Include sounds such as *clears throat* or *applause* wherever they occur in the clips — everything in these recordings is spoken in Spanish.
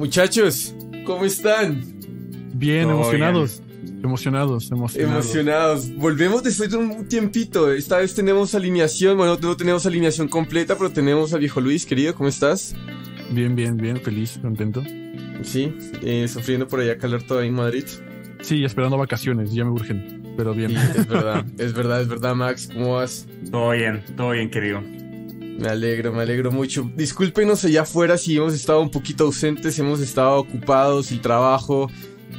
Muchachos, ¿cómo están? Bien, Todo emocionados. Emocionados, emocionados. Emocionados. Volvemos después de un tiempito. Esta vez tenemos alineación. Bueno, no tenemos alineación completa, pero tenemos a viejo Luis, querido. ¿Cómo estás? Bien, bien, bien, feliz, contento. Sí, eh, sufriendo por allá calor todavía en Madrid. Sí, esperando vacaciones, ya me urgen, pero bien. Sí, es verdad, es verdad, es verdad, Max. ¿Cómo vas? Todo bien, todo bien, querido. Me alegro, me alegro mucho. Discúlpenos allá afuera si hemos estado un poquito ausentes, hemos estado ocupados, el trabajo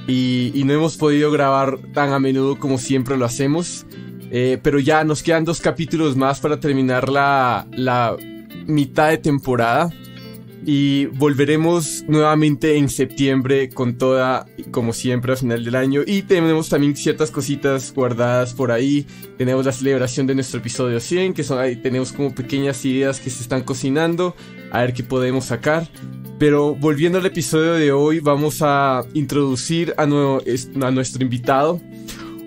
y, no hemos podido grabar tan a menudo como siempre lo hacemos. Eh, pero ya nos quedan dos capítulos más para terminar la, la mitad de temporada. Y volveremos nuevamente en septiembre con toda, como siempre, a final del año. Y tenemos también ciertas cositas guardadas por ahí. Tenemos la celebración de nuestro episodio 100, que son ahí, tenemos como pequeñas ideas que se están cocinando. A ver qué podemos sacar. Pero volviendo al episodio de hoy, vamos a introducir a, nuestro invitado.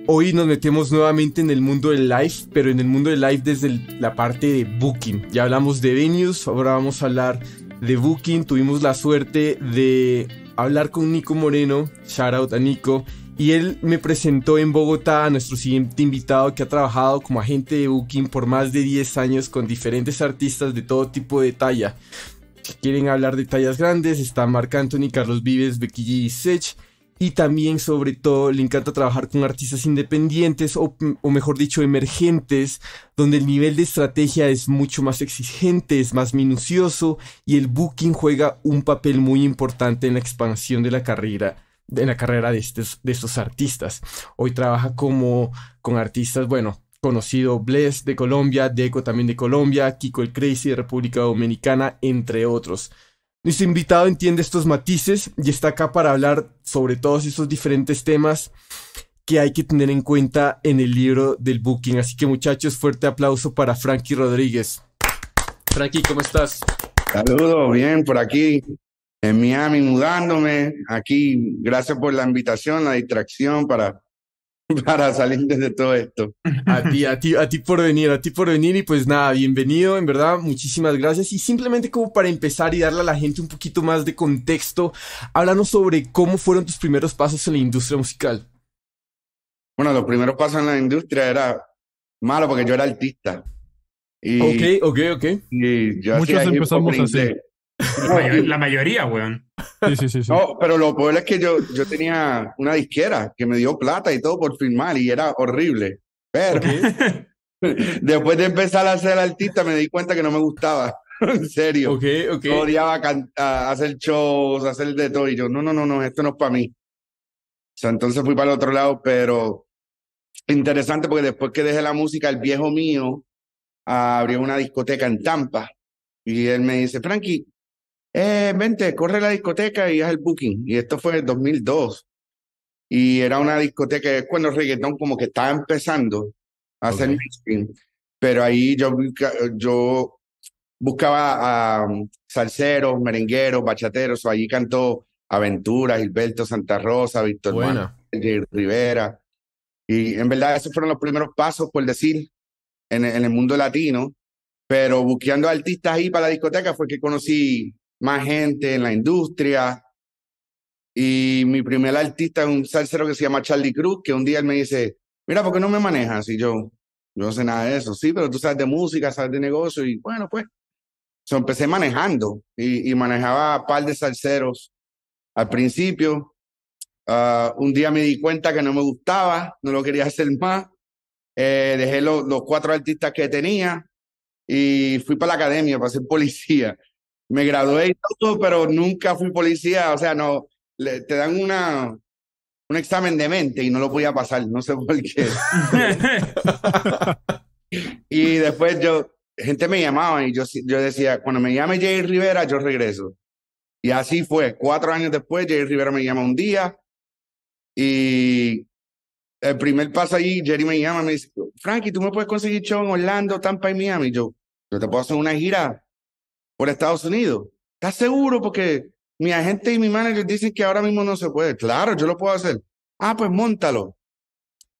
Hoy nos metemos nuevamente en el mundo del live, pero en el mundo del live desde la parte de booking. Ya hablamos de venues, ahora vamos a hablar de Booking. Tuvimos la suerte de hablar con Nico Moreno, shout out a Nico, y él me presentó en Bogotá a nuestro siguiente invitado que ha trabajado como agente de Booking por más de 10 años con diferentes artistas de todo tipo de talla. Si quieren hablar de tallas grandes, está Marc Anthony, Carlos Vives, Becky G y Sech. Y también, sobre todo, le encanta trabajar con artistas independientes o, mejor dicho, emergentes, donde el nivel de estrategia es mucho más exigente, es más minucioso y el booking juega un papel muy importante en la expansión de la carrera en la carrera de estos, de estos artistas. Hoy trabaja como con artistas, bueno, conocido Bless de Colombia, Deco también de Colombia, Kiko el Crazy de República Dominicana, entre otros. Nuestro invitado entiende estos matices y está acá para hablar sobre todos estos diferentes temas que hay que tener en cuenta en el libro del booking. Así que muchachos, fuerte aplauso para Frankie Rodríguez. Frankie, ¿cómo estás? Saludos, bien, por aquí en Miami, mudándome. Aquí, gracias por la invitación, la distracción para, *laughs* para salir de todo esto. A ti, a ti, a ti por venir, a ti por venir y pues nada, bienvenido, en verdad, muchísimas gracias. Y simplemente como para empezar y darle a la gente un poquito más de contexto, háblanos sobre cómo fueron tus primeros pasos en la industria musical. Bueno, los primeros pasos en la industria era malo porque yo era artista. Y, Ok, ok, ok. y yo Muchos empezamos así. La, la mayoría, weón. Sí, sí, sí. sí. no, pero lo peor es que yo, yo tenía una disquera que me dio plata y todo por filmar y era horrible. Pero *laughs* después de empezar a ser artista me di cuenta que no me gustaba. *laughs* En serio. Ok, ok. Yo odiaba hacer shows, hacer de todo. Y yo, no, no, no, no, esto no es para mí. O sea, entonces fui para el otro lado, pero interesante porque después que dejé la música, el viejo mío abrió una discoteca en Tampa. Y él me dice, Frankie, eh, vente, corre la discoteca y haz el booking. Y esto fue en el 2002. Y era una discoteca, es cuando el reggaetón como que estaba empezando a hacer Ok. mainstream. Pero ahí yo, yo buscaba a um, salseros, merengueros, bachateros. o allí cantó Aventura, Gilberto Santa Rosa, Víctor. Jay Rivera. Y en verdad esos fueron los primeros pasos, por decir, en, en el mundo latino. Pero buscando artistas ahí para la discoteca fue que conocí más gente en la industria. Y mi primer artista es un salsero que se llama Charlie Cruz, que un día él me dice, mira, ¿por qué no me manejas? Y yo, yo no sé nada de eso. Sí, pero tú sabes de música, sabes de negocio. Y bueno, pues, so, empecé manejando y, y manejaba a par de salseros al principio. Ah, un día me di cuenta que no me gustaba, no lo quería hacer más. Eh, dejé lo- los cuatro artistas que tenía y fui para la academia para ser policía. Me gradué y todo, pero nunca fui policía. O sea, no, le- te dan una, un examen de mente y no lo podía pasar, no sé por qué. *laughs* Y después yo, gente me llamaba y yo, yo decía, cuando me llame Jay Rivera, yo regreso. Y así fue. Cuatro años después, Jay Rivera me llama un día y el primer paso allí, Jerry me llama y me dice, Frankie, ¿tú me puedes conseguir show en Orlando, Tampa y Miami? Yo, yo te puedo hacer una gira por Estados Unidos. ¿Estás seguro? Porque mi agente y mi manager dicen que ahora mismo no se puede. Claro, yo lo puedo hacer. Ah, pues móntalo.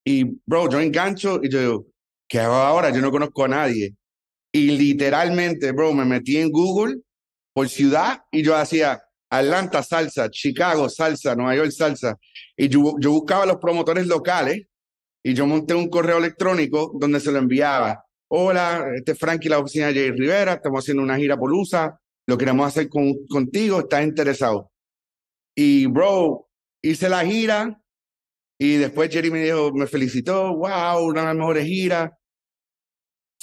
Y, bro, yo engancho y yo digo, ¿qué hago ahora? Yo no conozco a nadie. Y literalmente, bro, me metí en Google por ciudad y yo hacía Atlanta salsa, Chicago salsa, Nueva York salsa. Y yo, yo buscaba los promotores locales y yo monté un correo electrónico donde se lo enviaba. Hola, este es Frankie, la oficina de Jay Rivera, estamos haciendo una gira por USA, lo queremos hacer con, contigo, ¿estás interesado? Y bro, hice la gira y después Jerry me dijo, me felicitó, wow, una de las mejores giras.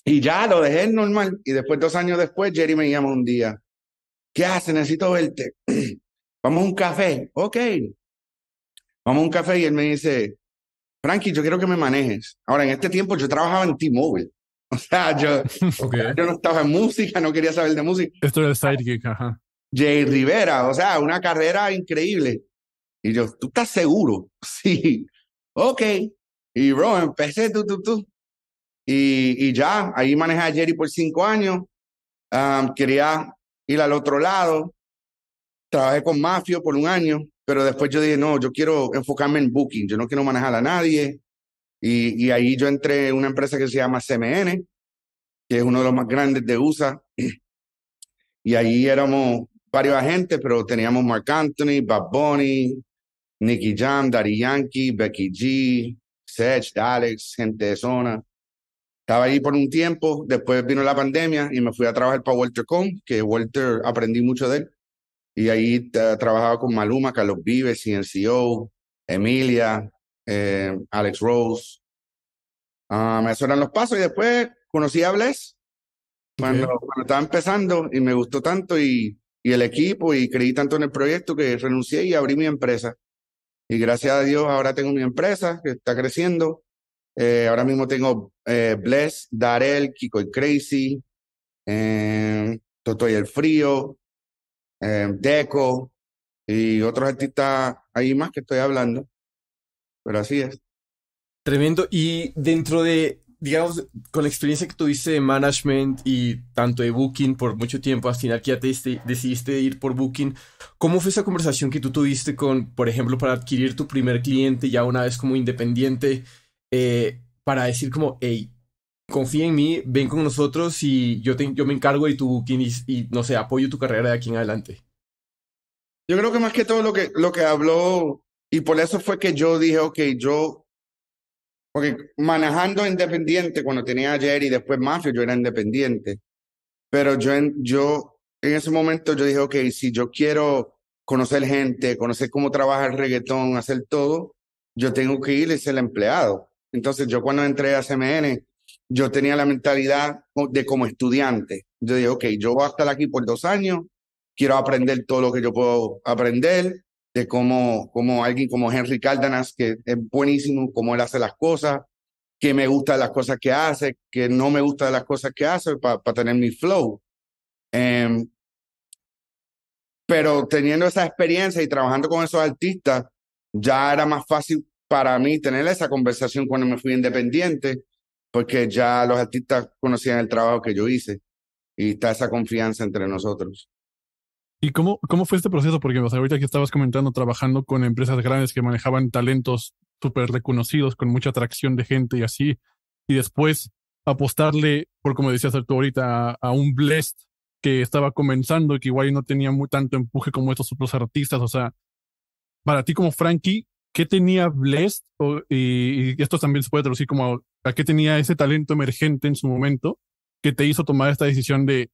Y ya lo dejé normal. Y después, dos años después, Jerry me llama un día. ¿Qué hace? Necesito verte. *clears throat* Vamos a un café. Ok. Vamos a un café y él me dice, Frankie, yo quiero que me manejes. Ahora, en este tiempo yo trabajaba en T-Mobile. *laughs* O sea, yo, *laughs* yo no estaba en música, no quería saber de música. Esto era el sidekick, ajá. Jay Rivera, o sea, una carrera increíble. Y yo, ¿tú estás seguro? *laughs* Sí. Ok. Y bro, empecé tú, tú, tú. Y, y ya, ahí manejé a Jerry por cinco años. quería ir al otro lado. Trabajé con Mafio por un año, pero después yo dije, no, yo quiero enfocarme en booking, yo no quiero manejar a nadie. Y, y ahí yo entré en una empresa que se llama CMN, que es uno de los más grandes de USA. *clears throat* Y ahí éramos varios agentes, pero teníamos Mark Anthony, Bob Bunny, Nicky Jam, Daddy Yankee, Becky G, Sech, Alex, gente de zona. Estaba ahí por un tiempo, después vino la pandemia y me fui a trabajar para Walter Com, que Walter aprendí mucho de él. Y ahí trabajaba con Maluma, Carlos Vives, CNCO, Emilia, eh, Alex Rose. Um, esos eran los pasos y después conocí a Bless cuando, cuando, estaba empezando y me gustó tanto y, y el equipo y creí tanto en el proyecto que renuncié y abrí mi empresa. Y gracias a Dios ahora tengo mi empresa que está creciendo eh, ahora mismo tengo eh, Bless, Darel, Kiko y Crazy, eh, Toto y el Frío, Deco y otros artistas ahí más que estoy hablando. Pero así es. Tremendo. Y dentro de, digamos, con la experiencia que tuviste de management y tanto de Booking por mucho tiempo, al final que ya te decidiste ir por Booking, ¿cómo fue esa conversación que tú tuviste con, por ejemplo, para adquirir tu primer cliente ya una vez como independiente? Eh, para decir como, hey, confía en mí, ven con nosotros y yo, te, yo me encargo de tu booking y, no sé, apoyo tu carrera de aquí en adelante. Yo creo que más que todo lo que, lo que habló, y por eso fue que yo dije, ok, yo, porque manejando independiente, cuando tenía ayer y después Mafia, yo era independiente, pero yo yo, en ese momento yo dije, ok, si yo quiero conocer gente, conocer cómo trabaja el reggaetón, hacer todo, yo tengo que ir y ser empleado. Entonces yo cuando entré a CMN, yo tenía la mentalidad de como estudiante. Yo dije, ok, yo voy a estar aquí por dos años, quiero aprender todo lo que yo puedo aprender, de cómo, como alguien como Henry Cárdenas, que es buenísimo, cómo él hace las cosas, que me gusta las cosas que hace, que no me gusta las cosas que hace, para tener mi flow. Em, pero teniendo esa experiencia y trabajando con esos artistas, ya era más fácil para mí tener esa conversación cuando me fui independiente, porque ya los artistas conocían el trabajo que yo hice y está esa confianza entre nosotros. ¿Y cómo, cómo fue este proceso? Porque ahorita que estabas comentando, trabajando con empresas grandes que manejaban talentos súper reconocidos, con mucha atracción de gente y así, y después apostarle, por como decías tú ahorita, a, un Blessed que estaba comenzando y que igual no tenía muy tanto empuje como estos otros artistas. O sea, para ti como Frankie, ¿qué tenía Blessed? y, esto también se puede traducir como a, qué tenía ese talento emergente en su momento que te hizo tomar esta decisión de,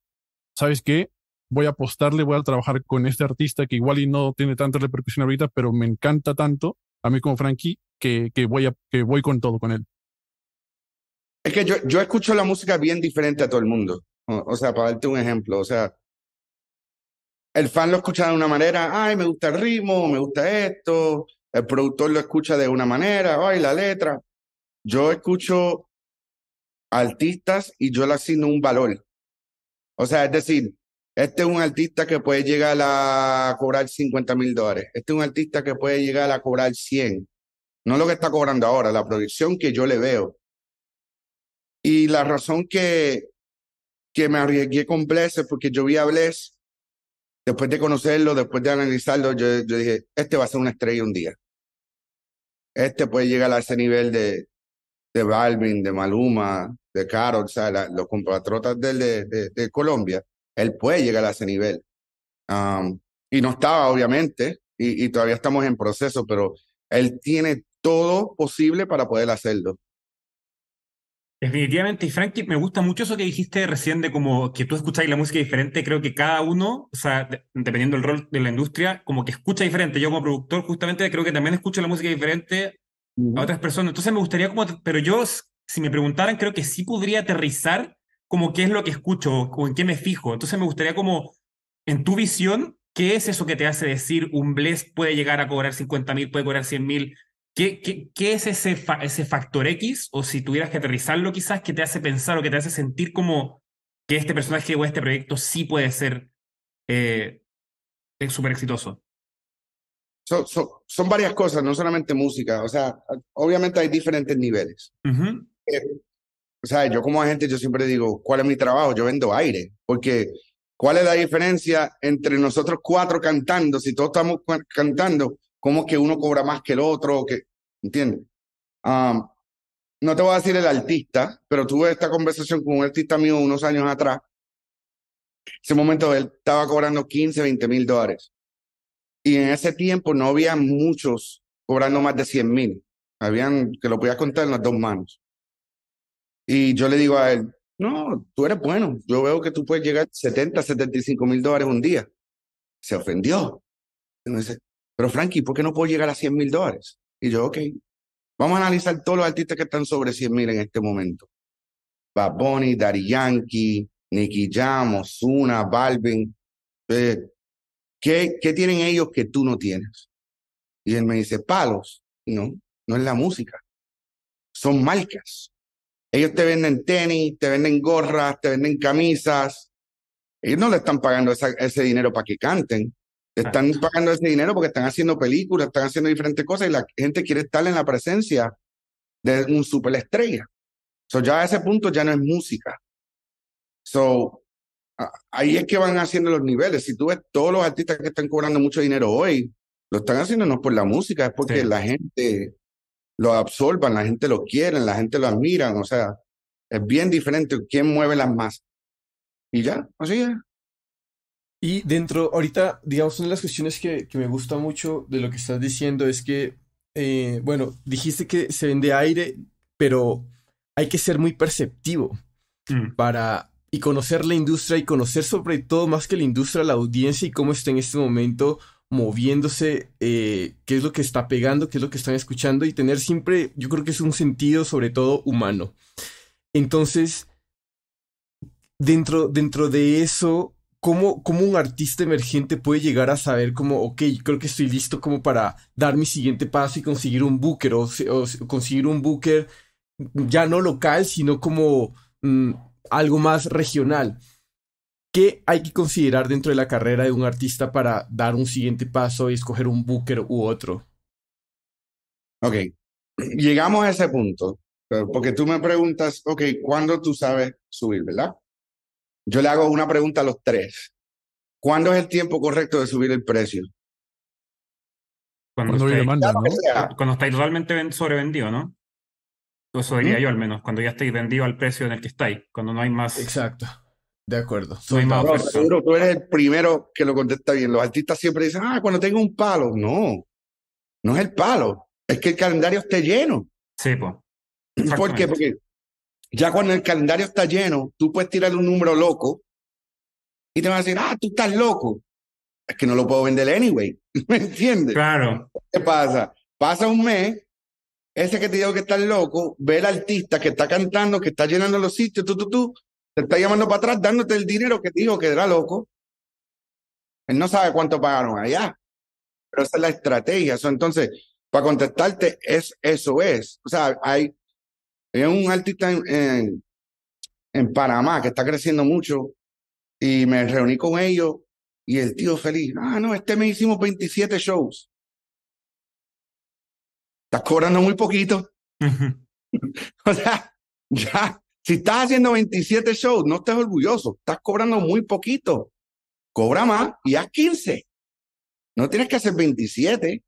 ¿sabes qué? Voy a apostarle, voy a trabajar con este artista que igual y no tiene tanta repercusión ahorita, pero me encanta tanto a mí como Frankie que, que, voy, a, que voy con todo con él. Es que yo, yo escucho la música bien diferente a todo el mundo. O, sea, para darte un ejemplo, o sea, el fan lo escucha de una manera, ay, me gusta el ritmo, me gusta esto, el productor lo escucha de una manera, ay, la letra. Yo escucho artistas y yo le asigno un valor. O sea, es decir, este es un artista que puede llegar a cobrar 50 mil dólares. Este es un artista que puede llegar a cobrar 100. No lo que está cobrando ahora, la proyección que yo le veo. Y la razón que, que me arriesgué con Bless es porque yo vi a Bless después de conocerlo, después de analizarlo, yo, dije, este va a ser una estrella un día. Este puede llegar a ese nivel de, de Balvin, de Maluma, de Karol, o sea, los compatriotas de, de, Colombia. Él puede llegar a ese nivel. Um, y no estaba, obviamente, y, y todavía estamos en proceso, pero él tiene todo posible para poder hacerlo. Definitivamente, y Frankie, me gusta mucho eso que dijiste recién de como que tú escucháis la música diferente. Creo que cada uno, o sea, de- dependiendo del rol de la industria, como que escucha diferente. Yo como productor, justamente, creo que también escucho la música diferente a otras personas. Entonces me gustaría como, pero yo, si me preguntaran, creo que sí podría aterrizar como qué es lo que escucho o en qué me fijo. Entonces me gustaría como, en tu visión, ¿qué es eso que te hace decir un Bless puede llegar a cobrar 50 mil, puede cobrar 100 mil? ¿Qué, qué, qué es ese, fa- ese factor X? O si tuvieras que aterrizarlo quizás, que te hace pensar o que te hace sentir como que este personaje o este proyecto sí puede ser eh, eh, súper exitoso. So- so- son varias cosas, no solamente música. O sea, obviamente hay diferentes niveles. Ujú. O sea, yo como agente, yo siempre digo, ¿cuál es mi trabajo? Yo vendo aire, porque ¿cuál es la diferencia entre nosotros cuatro cantando? Si todos estamos cantando, ¿cómo que uno cobra más que el otro? Que, ¿entiendes? Um, no te voy a decir el artista, pero tuve esta conversación con un artista mío unos años atrás. Ese momento él estaba cobrando 15, 20 mil dólares. Y en ese tiempo no había muchos cobrando más de 100 mil. Habían que lo podías contar en las dos manos. Y yo le digo a él, no, tú eres bueno. Yo veo que tú puedes llegar a 70, 75 mil dólares un día. Se ofendió. Y me dice, pero Frankie, ¿por qué no puedo llegar a 100 mil dólares? Y yo, ok, vamos a analizar todos los artistas que están sobre 100 mil en este momento. Bad Bunny, Daddy Yankee, Nicky Jam, Ozuna, Balvin. Eh, ¿qué, ¿Qué tienen ellos que tú no tienes? Y él me dice, palos. No, no es la música. Son marcas. Ellos te venden tenis, te venden gorras, te venden camisas. Ellos no le están pagando esa- ese dinero para que canten. Están pagando ese dinero porque están haciendo películas, están haciendo diferentes cosas y la gente quiere estar en la presencia de un superestrella. So ya a ese punto ya no es música. So ahí es que van haciendo los niveles. Si tú ves todos los artistas que están cobrando mucho dinero hoy, lo están haciendo no es por la música, es porque Sí. la gente lo absorban, la gente lo quiere, la gente lo admira, o sea, es bien diferente quién mueve las masas. Y ya, así es. Y dentro, ahorita, digamos, una de las cuestiones que, que me gusta mucho de lo que estás diciendo es que, eh, bueno, dijiste que se vende aire, pero hay que ser muy perceptivo Mm. para y conocer la industria y conocer sobre todo más que la industria, la audiencia y cómo está en este momento moviéndose, eh, qué es lo que está pegando, qué es lo que están escuchando y tener siempre, yo creo que es un sentido sobre todo humano. Entonces, dentro, dentro de eso, ¿cómo, cómo un artista emergente puede llegar a saber como, ok, creo que estoy listo como para dar mi siguiente paso y conseguir un booker o, o se- conseguir un booker ya no local, sino como mm, algo más regional? ¿Qué hay que considerar dentro de la carrera de un artista para dar un siguiente paso y escoger un booker u otro? Ok, llegamos a ese punto, porque tú me preguntas, ok, ¿cuándo tú sabes subir, verdad? Yo le hago una pregunta a los tres. ¿Cuándo es el tiempo correcto de subir el precio? Cuando, Cuando estáis- demanda, ¿no? Cuando estáis realmente ven- sobrevendido, ¿no? Eso diría ¿Mm? yo al menos, cuando ya estáis vendido al precio en el que estáis, cuando no hay más. Exacto. De acuerdo. No hay Sold más. No, oferta. seguro, tú eres el primero que lo contesta bien. Los artistas siempre dicen, ah, cuando tengo un palo. No, no es el palo, es que el calendario esté lleno. Sí, pues. ¿Por qué? Porque ya cuando el calendario está lleno, tú puedes tirar un número loco y te van a decir, ah, tú estás loco. Es que no lo puedo vender anyway. *laughs* ¿Me entiendes? Claro, ¿Qué pasa? Pasa un mes, ese que te dijo que estás loco, ve al artista que está cantando, que está llenando los sitios, tú, tú, tú, te está llamando para atrás, dándote el dinero que te dijo que era loco. Él no sabe cuánto pagaron allá, pero esa es la estrategia. Entonces, para contestarte, es, eso es. O sea, hay, hay un artista en, en, en Panamá que está creciendo mucho y me reuní con ellos y el tío feliz, ah, no, este mes hicimos 27 shows. Estás cobrando muy poquito. *laughs* O sea, ya, si estás haciendo 27 shows, no estés orgulloso. Estás cobrando muy poquito. Cobra más y haz 15. No tienes que hacer 27.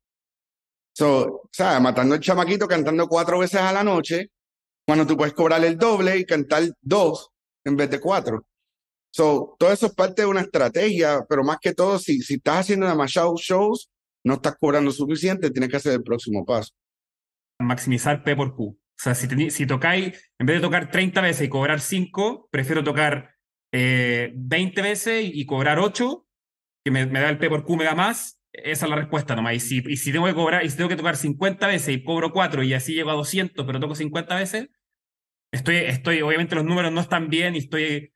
So, o sea, matando el chamaquito cantando cuatro veces a la noche, cuando tú puedes cobrar el doble y cantar dos en vez de cuatro. So, todo eso es parte de una estrategia, pero más que todo, si, si estás haciendo demasiados shows, no estás cobrando suficiente, tienes que hacer el próximo paso. Maximizar P por Q. O sea, si, si tocáis, en vez de tocar 30 veces y cobrar 5, prefiero tocar eh, 20 veces y, cobrar 8, que me, me, da el P por Q, me da más. Esa es la respuesta nomás. Y si, y si tengo que cobrar, y si tengo que tocar 50 veces y cobro 4 y así llego a 200, pero toco 50 veces, estoy, estoy, obviamente los números no están bien y estoy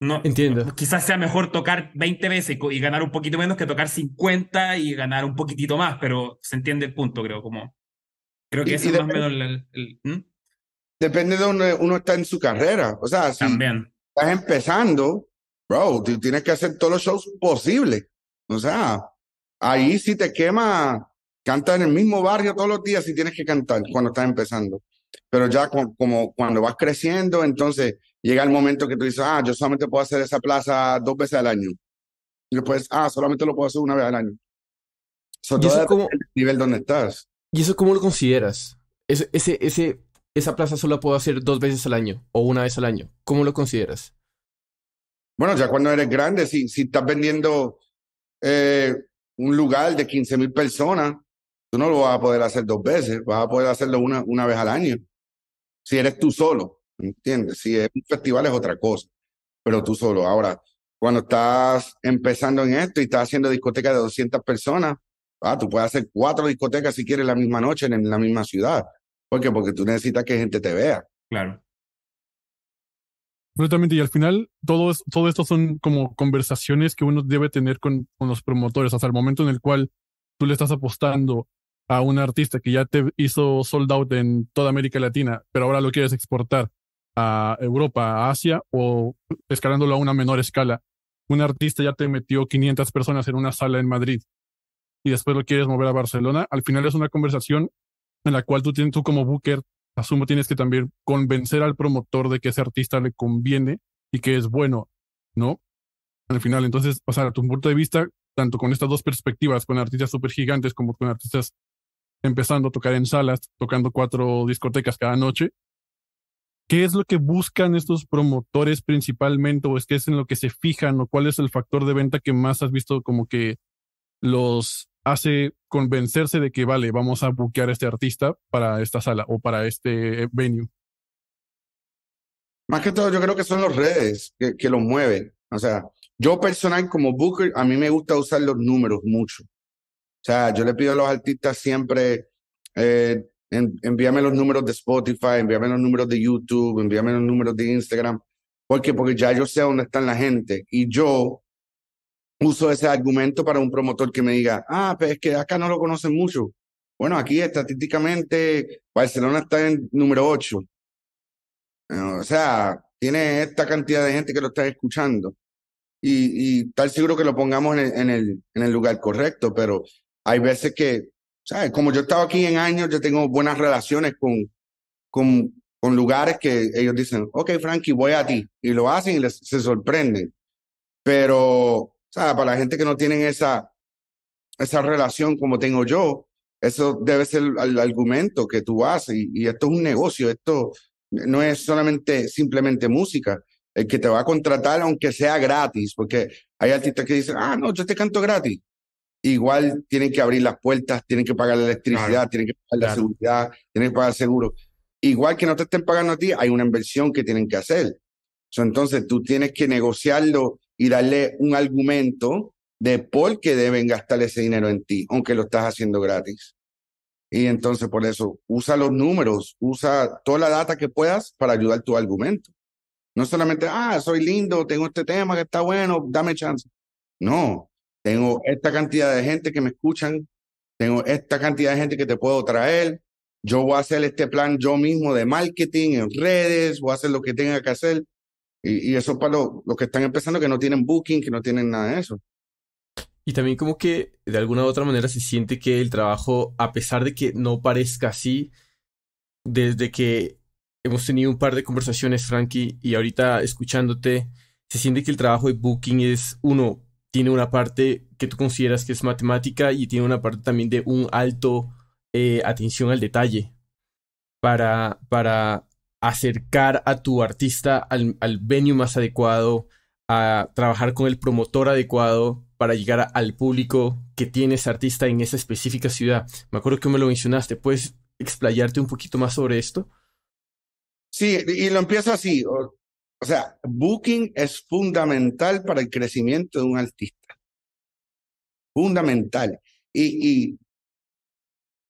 no, Entiendo. Quizás sea mejor tocar 20 veces y, ganar un poquito menos que tocar 50 y ganar un poquitito más, pero se entiende el punto, creo, como... Creo que eso es más o menos el... ¿Mm? Depende de donde uno está en su carrera. O sea, si También. estás empezando, bro, tú tienes que hacer todos los shows posibles. O sea, ahí si te quema, canta en el mismo barrio todos los días si tienes que cantar cuando estás empezando. Pero ya como cuando vas creciendo, entonces llega el momento que tú dices, ah, yo solamente puedo hacer esa plaza dos veces al año. Y después, ah, solamente lo puedo hacer una vez al año. So, ¿Y eso cómo, el nivel donde estás. ¿Y eso cómo lo consideras? Ese, ese, ese, esa plaza solo puedo hacer dos veces al año o una vez al año. ¿Cómo lo consideras? Bueno, ya cuando eres grande, si, si estás vendiendo eh, un lugar de 15 mil personas, tú no lo vas a poder hacer dos veces, vas a poder hacerlo una, una vez al año. Si eres tú solo. ¿Entiendes? Si es un festival es otra cosa, pero tú solo. Ahora, cuando estás empezando en esto y estás haciendo discotecas de 200 personas, ah, tú puedes hacer cuatro discotecas si quieres la misma noche en la misma ciudad. ¿Por qué? Porque tú necesitas que gente te vea. Claro. Absolutamente, y al final todo, es, todo esto son como conversaciones que uno debe tener con, con los promotores, hasta el momento en el cual tú le estás apostando a un artista que ya te hizo sold out en toda América Latina, pero ahora lo quieres exportar a Europa, a Asia o escalándolo a una menor escala. Un artista ya te metió 500 personas en una sala en Madrid y después lo quieres mover a Barcelona. Al final es una conversación en la cual tú, tienes, tú como booker, asumo, tienes que también convencer al promotor de que ese artista le conviene y que es bueno, ¿no? Al final, entonces, o sea, tu punto de vista, tanto con estas dos perspectivas, con artistas súper gigantes como con artistas empezando a tocar en salas, tocando cuatro discotecas cada noche, ¿Qué es lo que buscan estos promotores principalmente o es que es en lo que se fijan o cuál es el factor de venta que más has visto como que los hace convencerse de que vale, vamos a buquear a este artista para esta sala o para este venue? Más que todo, yo creo que son los redes que, que los mueven. O sea, yo personal como booker, a mí me gusta usar los números mucho. O sea, yo le pido a los artistas siempre, eh, envíame los números de Spotify, envíame los números de YouTube, envíame los números de Instagram. ¿Por qué? Porque ya yo sé dónde están la gente y yo uso ese argumento para un promotor que me diga, ah, pero es que acá no lo conocen mucho. Bueno, aquí estadísticamente Barcelona está en número 8. O sea, tiene esta cantidad de gente que lo está escuchando. Y, y tal seguro que lo pongamos en el, en el, lugar correcto, pero hay veces que ¿sabes? Como yo he aquí en años, yo tengo buenas relaciones con, con, con lugares que ellos dicen, ok, Frankie, voy a ti. Y lo hacen y les, se sorprenden. Pero, ¿sabes? Para la gente que no tienen esa, esa relación como tengo yo, eso debe ser el, argumento que tú haces. Y, y, esto es un negocio, esto no es solamente simplemente música. El que te va a contratar, aunque sea gratis, porque hay artistas que dicen, ah, no, yo te canto gratis igual tienen que abrir las puertas, tienen que pagar la electricidad, tienen que pagar la seguridad, tienen que pagar seguro. Igual que no te estén pagando a ti, hay una inversión que tienen que hacer. entonces tú tienes que negociarlo y darle un argumento de por qué deben gastar ese dinero en ti, aunque lo estás haciendo gratis. Y entonces por eso usa los números, usa toda la data que puedas para ayudar tu argumento. No solamente, ah, soy lindo, tengo este tema que está bueno, dame chance. No, tengo esta cantidad de gente que me escuchan, tengo esta cantidad de gente que te puedo traer, yo voy a hacer este plan yo mismo de marketing en redes, voy a hacer lo que tenga que hacer. Y, eso para los que están empezando que no tienen booking, que no tienen nada de eso. Y también como que de alguna u otra manera se siente que el trabajo, a pesar de que no parezca así, desde que hemos tenido un par de conversaciones, Frankie, y ahorita escuchándote, se siente que el trabajo de booking es, uno, tiene una parte que tú consideras que es matemática y tiene una parte también de un alto eh, atención al detalle para, para acercar a tu artista al, al venue más adecuado, a trabajar con el promotor adecuado para llegar al público que tiene ese artista en esa específica ciudad. Me acuerdo que me lo mencionaste. ¿Puedes explayarte un poquito más sobre esto? Sí, y lo empiezo así. O, sea, booking es fundamental para el crecimiento de un artista. Fundamental. Y, y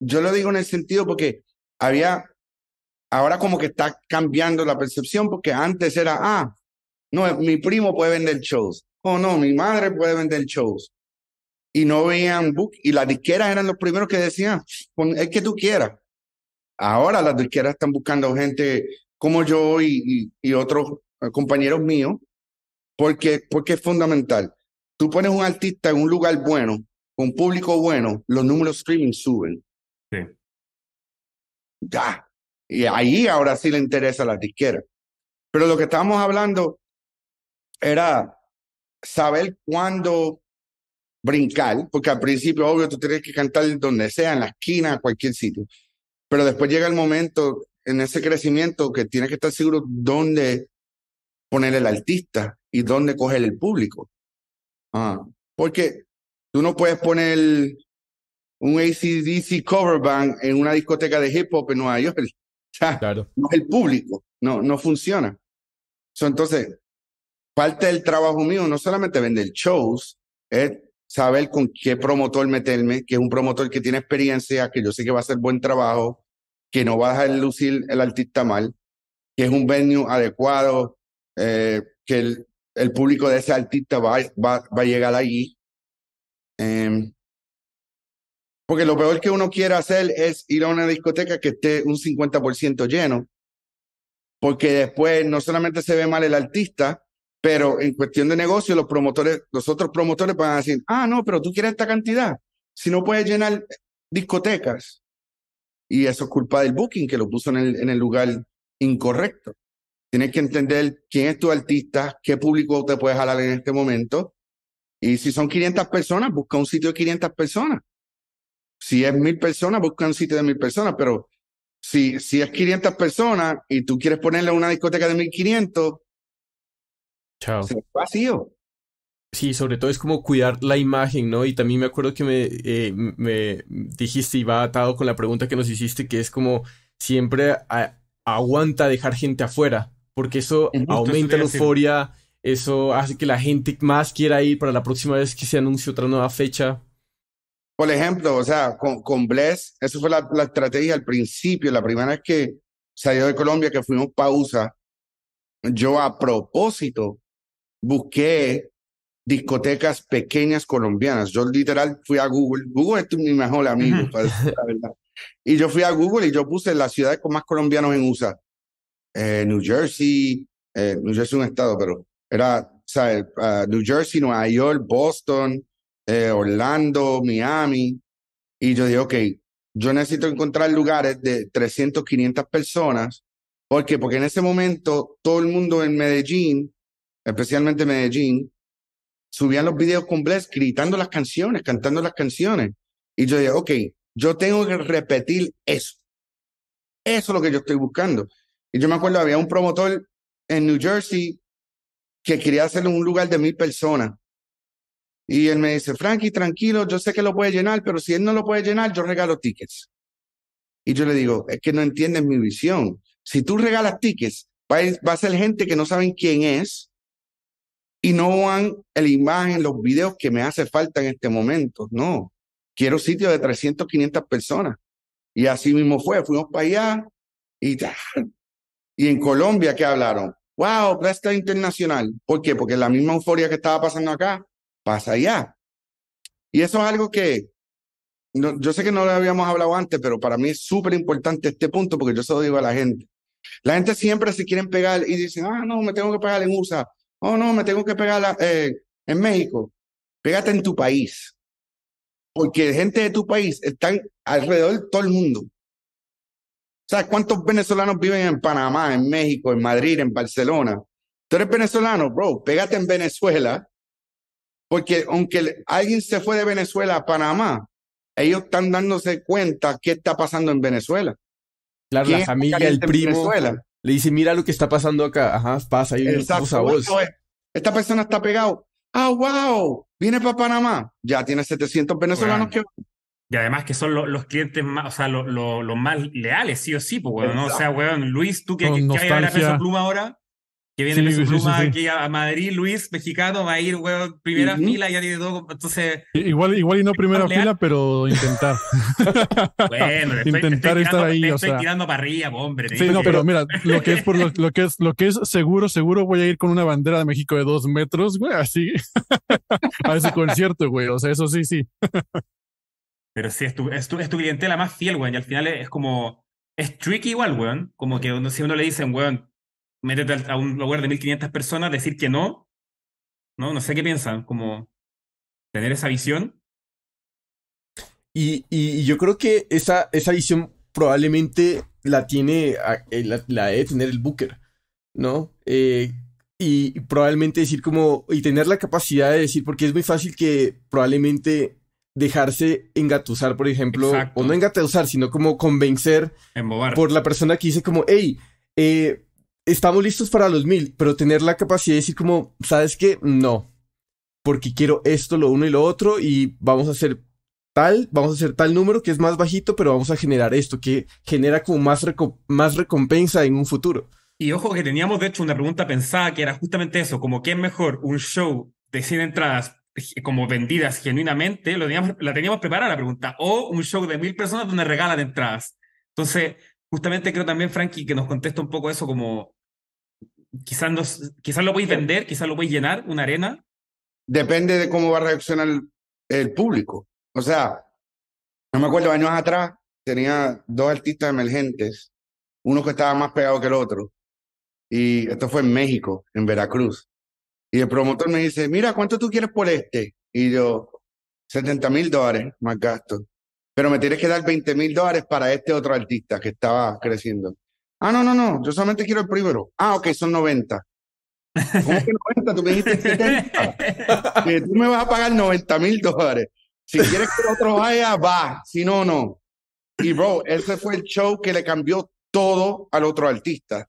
yo lo digo en el sentido porque había, ahora como que está cambiando la percepción porque antes era, ah, no, mi primo puede vender shows. Oh, no, mi madre puede vender shows. Y no veían book. Y las disqueras eran los primeros que decían, es que tú quieras. Ahora las disqueras están buscando gente como yo y, y, otros eh, compañeros míos, porque, porque es fundamental. Tú pones un artista en un lugar bueno, con público bueno, los números streaming suben. Sí. Ya. Y ahí ahora sí le interesa a la disquera. Pero lo que estábamos hablando era saber cuándo brincar, porque al principio, obvio, tú tienes que cantar donde sea, en la esquina, cualquier sitio. Pero después llega el momento en ese crecimiento que tienes que estar seguro dónde poner el artista y dónde coger el público. Ah, porque tú no puedes poner un ACDC cover band en una discoteca de hip hop en Nueva York. Claro. No es el público, no, no funciona. entonces, parte del trabajo mío no solamente vender shows, es saber con qué promotor meterme, que es un promotor que tiene experiencia, que yo sé que va a hacer buen trabajo, que no va a dejar lucir el artista mal, que es un venue adecuado, eh, que el, el, público de ese artista va, va, va a llegar allí. Eh, porque lo peor que uno quiere hacer es ir a una discoteca que esté un 50% lleno, porque después no solamente se ve mal el artista, pero en cuestión de negocio, los promotores, los otros promotores van a decir, ah, no, pero tú quieres esta cantidad. Si no puedes llenar discotecas. Y eso es culpa del booking, que lo puso en el, en el lugar incorrecto. Tienes que entender quién es tu artista, qué público te puedes jalar en este momento. Y si son 500 personas, busca un sitio de 500 personas. Si es mil personas, busca un sitio de mil personas. Pero si, si es 500 personas y tú quieres ponerle una discoteca de 1500, Chao. vacío. Sí, sobre todo es como cuidar la imagen, ¿no? Y también me acuerdo que me, eh, me dijiste y va atado con la pregunta que nos hiciste, que es como siempre aguanta dejar gente afuera, porque eso aumenta la euforia, eso hace que la gente más quiera ir para la próxima vez que se anuncie otra nueva fecha. Por ejemplo, o sea, con, con Bless, eso fue la, la estrategia al principio, la primera vez que salió de Colombia, que fuimos pausa, yo a propósito busqué discotecas pequeñas colombianas. Yo literal fui a Google. Google es mi mejor amigo, para decir la verdad. Y yo fui a Google y yo puse las ciudades con más colombianos en USA. Eh, New Jersey, eh, New Jersey es un estado, pero era, ¿sabes? Uh, New Jersey, Nueva York, Boston, eh, Orlando, Miami. Y yo dije, ok, yo necesito encontrar lugares de 300, 500 personas. ¿Por qué? Porque en ese momento todo el mundo en Medellín especialmente Medellín, subían los videos con Bless gritando las canciones, cantando las canciones. Y yo dije, ok, yo tengo que repetir eso. Eso es lo que yo estoy buscando. Y yo me acuerdo, había un promotor en New Jersey que quería hacerlo en un lugar de mil personas. Y él me dice, Frankie, tranquilo, yo sé que lo puede llenar, pero si él no lo puede llenar, yo regalo tickets. Y yo le digo, es que no entiendes mi visión. Si tú regalas tickets, va a, ser gente que no saben quién es, y no van la imagen, los videos que me hace falta en este momento. No, quiero sitios de 300, 500 personas. Y así mismo fue, fuimos para allá y Y en Colombia, ¿qué hablaron? Wow, presta internacional. ¿Por qué? Porque la misma euforia que estaba pasando acá pasa allá. Y eso es algo que yo sé que no lo habíamos hablado antes, pero para mí es súper importante este punto porque yo se lo digo a la gente. La gente siempre se quieren pegar y dicen, ah, no, me tengo que pegar en USA oh no, me tengo que pegar eh, en México. Pégate en tu país. Porque gente de tu país están alrededor de todo el mundo. ¿Sabes cuántos venezolanos viven en Panamá, en México, en Madrid, en Barcelona? Tú eres venezolano, bro, pégate en Venezuela. Porque aunque alguien se fue de Venezuela a Panamá, ellos están dándose cuenta qué está pasando en Venezuela. Claro, la familia, el primo. Le dice, mira lo que está pasando acá. Ajá, pasa ahí. Exacto. esta persona está pegado. Ah, wow, viene para Panamá. Ya tiene 700 venezolanos Weón. que Y además que son lo- los clientes más, o sea, lo- lo- los más leales, sí o sí, pues, weón, ¿no? O sea, weón, Luis, tú que, que, que vaya a ver a nostalgia. Peso Pluma ahora, que viene Sí, sí. aquí a Madrid, Luis, mexicano, va a ir, weón, primera fila, ya tiene todo, entonces, Igual, igual y no primera leal. fila, pero intentar. *laughs* bueno, estoy, Intentar estoy estar tirando, ahí, o estoy sea. tirando para arriba, hombre. Sí, no, que- pero mira, lo que es por lo, *laughs* lo que es lo que es seguro, seguro voy a ir con una bandera de México de dos metros, güey, así *laughs* a ese concierto, güey. O sea, eso sí, sí. Pero sí, es tu, es tu, es tu clientela más fiel, weón. Y al final es, como. Es tricky igual, weón. Como que si uno le dicen, weón, métete a un lugar de 1500 personas, decir que no. No, no sé qué piensan. Como tener esa visión. Y, y yo creo que esa, esa visión probablemente la tiene, eh, la, la debe tener el Booker, ¿no? Eh, y, y probablemente decir como, y tener la capacidad de decir, porque es muy fácil que probablemente dejarse engatusar, por ejemplo, Exacto. o no engatusar, sino como convencer Embobar. por la persona que dice como, hey, eh, estamos listos para los mil, pero tener la capacidad de decir como, ¿sabes qué? No, porque quiero esto, lo uno y lo otro, y vamos a hacer tal, vamos a hacer tal número que es más bajito, pero vamos a generar esto, que genera como más, reco- más recompensa en un futuro. Y ojo que teníamos, de hecho, una pregunta pensada que era justamente eso, como qué es mejor, un show de 100 entradas eh, como vendidas genuinamente, lo teníamos, la teníamos preparada la pregunta, o un show de mil personas donde regalan entradas. Entonces, justamente creo también, Frankie, que nos contesta un poco eso como, quizás, nos, quizás lo podéis vender, quizás lo podéis llenar, una arena. depende de cómo va a reaccionar el, el público. O sea, no me acuerdo, años atrás tenía dos artistas emergentes, uno que estaba más pegado que el otro. Y esto fue en México, en Veracruz. Y el promotor me dice, mira, ¿cuánto tú quieres por este? Y yo, 70 mil dólares más gasto. Pero me tienes que dar 20 mil dólares para este otro artista que estaba creciendo. Ah, no, no, no, yo solamente quiero el primero. Ah, ok, son 90. ¿Cómo que 90? Tú me dijiste 70. Que tú me vas a pagar 90 mil dólares. Si quieres que el otro vaya, va. Si no, no. Y bro, ese fue el show que le cambió todo al otro artista.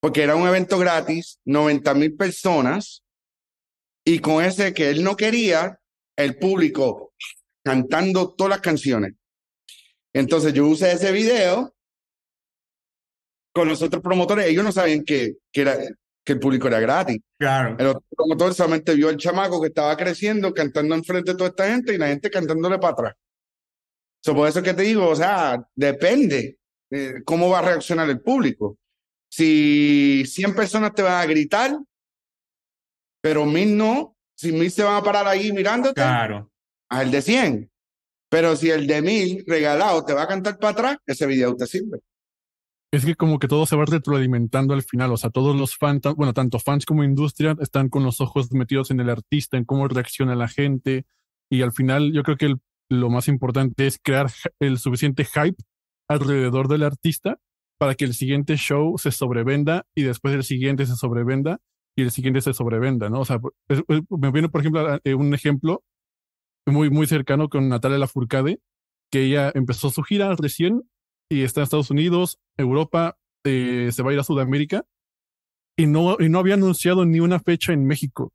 Porque era un evento gratis, 90 mil personas. Y con ese que él no quería, el público cantando todas las canciones. Entonces yo usé ese video con los otros promotores. Ellos no sabían que, que, era, que el público era gratis. Claro. El otro promotor solamente vio al chamaco que estaba creciendo, cantando enfrente de toda esta gente y la gente cantándole para atrás. So, por eso que te digo, o sea, depende de cómo va a reaccionar el público. Si 100 personas te van a gritar, pero mil no, si mil se van a parar ahí mirándote, Claro. al de 100. Pero si el de mil regalado te va a cantar para atrás, ese video te sirve. Es que como que todo se va retroalimentando al final, o sea, todos los fans, bueno, tanto fans como industria están con los ojos metidos en el artista, en cómo reacciona la gente y al final yo creo que lo más importante es crear el suficiente hype alrededor del artista para que el siguiente show se sobrevenda y después el siguiente se sobrevenda y el siguiente se sobrevenda, ¿no? O sea, me viene por ejemplo un ejemplo muy, muy cercano con Natalia Lafourcade, que ella empezó su gira recién y está en Estados Unidos, Europa, eh, se va a ir a Sudamérica y no, y no había anunciado ni una fecha en México.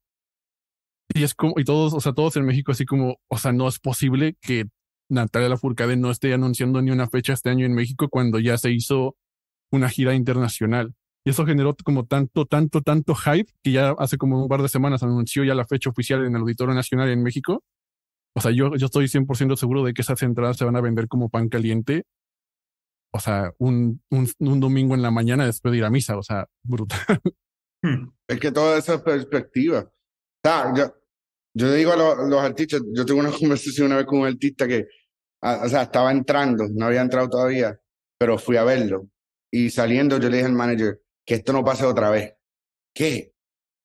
Y es como, y todos, o sea, todos en México así como, o sea, no es posible que Natalia Lafourcade no esté anunciando ni una fecha este año en México cuando ya se hizo una gira internacional. Y eso generó como tanto, tanto, tanto hype que ya hace como un par de semanas anunció ya la fecha oficial en el Auditorio Nacional en México. O sea, yo, yo estoy 100% seguro de que esas entradas se van a vender como pan caliente. O sea, un, un, domingo en la mañana después de ir a misa. O sea, brutal. Hmm. Es que toda esa perspectiva. O sea, yo, yo le digo a los, artistas, yo tuve una *laughs* conversación una vez con un artista que, ah, o sea, estaba entrando, no había entrado todavía, pero fui a verlo. Y saliendo yo le dije al manager que esto no pase otra vez. ¿Qué?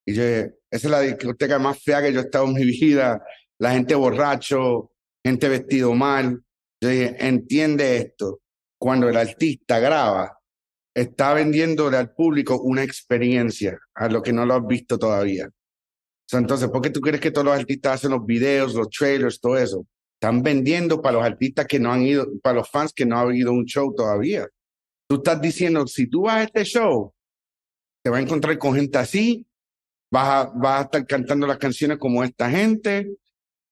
Y yo esa es la discoteca más fea que yo he estado en mi vida. La gente borracho, gente vestido mal. Yo dije, entiende esto. Cuando el artista graba, está vendiéndole al público una experiencia a lo que no lo has visto todavía. Entonces, ¿por qué tú crees que todos los artistas hacen los videos, los trailers, todo eso? Están vendiendo para los artistas que no han ido, para los fans que no han ido a un show todavía. Tú estás diciendo, si tú vas a este show, te vas a encontrar con gente así, vas a, vas a estar cantando las canciones como esta gente.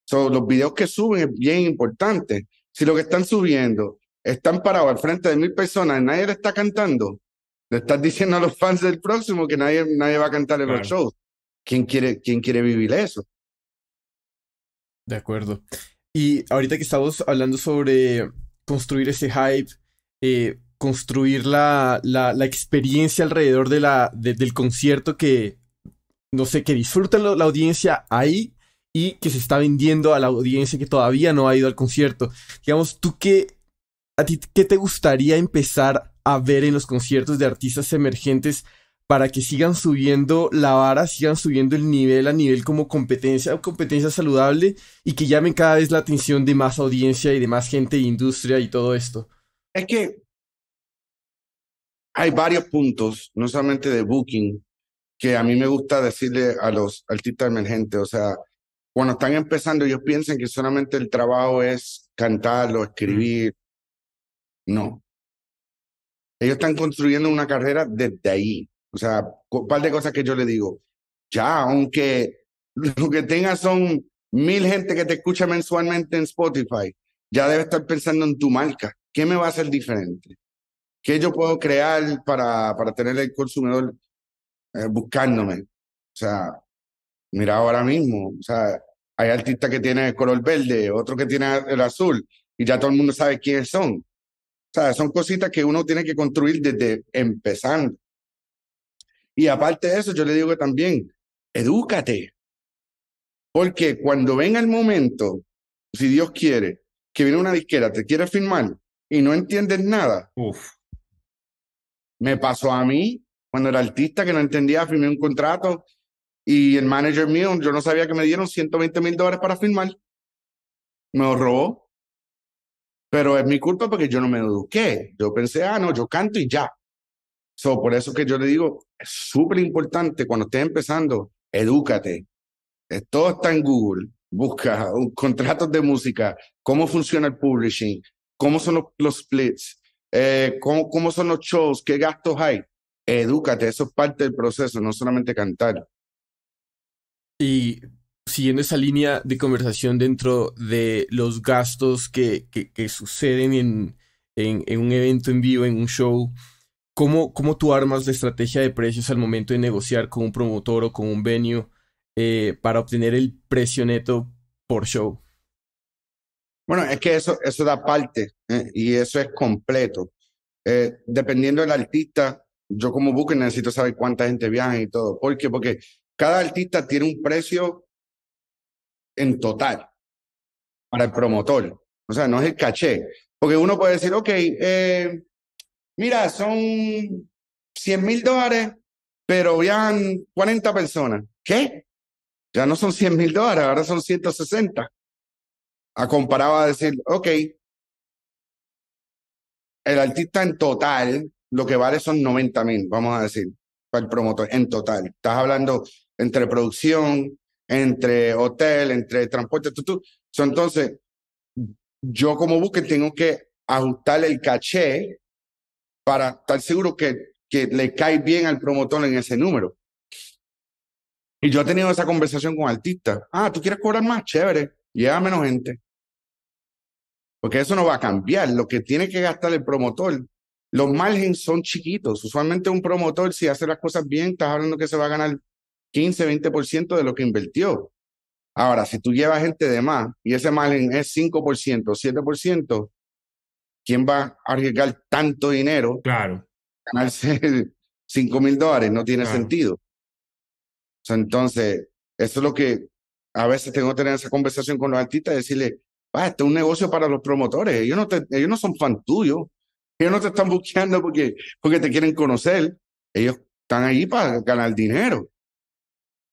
So, los videos que suben es bien importante. Si lo que están subiendo están parados al frente de mil personas y nadie le está cantando, le estás diciendo a los fans del próximo que nadie, nadie va a cantar en los shows. ¿Quién quiere, ¿Quién quiere vivir eso? De acuerdo. Y ahorita que estamos hablando sobre construir ese hype, eh, construir la, la, la, experiencia alrededor de la, del concierto que, no sé, que disfruta la, audiencia ahí y que se está vendiendo a la audiencia que todavía no ha ido al concierto. Digamos, ¿tú qué, a ti, qué te gustaría empezar a ver en los conciertos de artistas emergentes para que sigan subiendo la vara, sigan subiendo el nivel a nivel como competencia, competencia saludable y que llamen cada vez la atención de más audiencia y de más gente de industria y todo esto? Es que hay varios puntos, no solamente de booking, que a mí me gusta decirle a los artistas emergentes, o sea, cuando están empezando, ellos piensan que solamente el trabajo es cantar o escribir. No. Ellos están construyendo una carrera desde ahí. O sea, un par de cosas que yo le digo. Ya, aunque lo que tengas son mil gente que te escucha mensualmente en Spotify, ya debe estar pensando en tu marca. ¿Qué me va a hacer diferente? ¿Qué yo puedo crear para, para tener el consumidor eh, buscándome? O sea, mira ahora mismo, o sea, hay artistas que tienen el color verde, otro que tiene el azul, y ya todo el mundo sabe quiénes son. O sea, son cositas que uno tiene que construir desde empezando. Y aparte de eso, yo le digo que también, edúcate. Porque cuando venga el momento, si Dios quiere, que viene una disquera, te quiere firmar y no entiendes nada. Uf. Me pasó a mí cuando era artista que no entendía, firmé un contrato y el manager mío, yo no sabía que me dieron 120 mil dólares para firmar. Me lo robó. Pero es mi culpa porque yo no me eduqué. Yo pensé, ah, no, yo canto y ya. So, por eso que yo le digo, es súper importante cuando estés empezando, edúcate. Todo está en Google. Busca contratos de música, cómo funciona el publishing, cómo son los, los splits, eh, cómo, cómo son los shows, qué gastos hay. Edúcate, eso es parte del proceso, no solamente cantar. Y siguiendo esa línea de conversación dentro de los gastos que, suceden en, un evento en vivo, en un show, ¿Cómo, ¿Cómo tú armas la estrategia de precios al momento de negociar con un promotor o con un venue eh, para obtener el precio neto por show? Bueno, es que eso, eso da parte eh, y eso es completo. Eh, dependiendo del artista, yo como booker necesito saber cuánta gente viaja y todo. ¿Por qué? Porque cada artista tiene un precio en total para el promotor. O sea, no es el caché. Porque uno puede decir, ok, eh, mira, son 100 mil dólares, pero viajan 40 personas. ¿Qué? Ya no son 100 mil dólares, ahora son 160. A comparado a decir, ok, el artista en total, lo que vale son 90 mil, vamos a decir, para el promotor, en total. Estás hablando entre producción, entre hotel, entre transporte, tú, tú. entonces, yo como buque tengo que ajustar el caché para estar seguro que, que le cae bien al promotor en ese número. Y yo he tenido esa conversación con artistas. Ah, ¿tú quieres cobrar más? Chévere. Llega menos gente. Porque eso no va a cambiar. Lo que tiene que gastar el promotor, los márgenes son chiquitos. Usualmente un promotor, si hace las cosas bien, estás hablando que se va a ganar 15, 20% de lo que invirtió. Ahora, si tú llevas gente de más y ese margen es 5%, 7%, ¿quién va a arriesgar tanto dinero? Claro. Ganarse 5 mil dólares no tiene sentido. entonces, eso es lo que a veces tengo que tener esa conversación con los artistas y decirle, ah, este es un negocio para los promotores. Ellos no, te, ellos no son fan tuyos. Ellos no te están *laughs* buscando porque, porque te quieren conocer. Ellos están ahí para ganar dinero.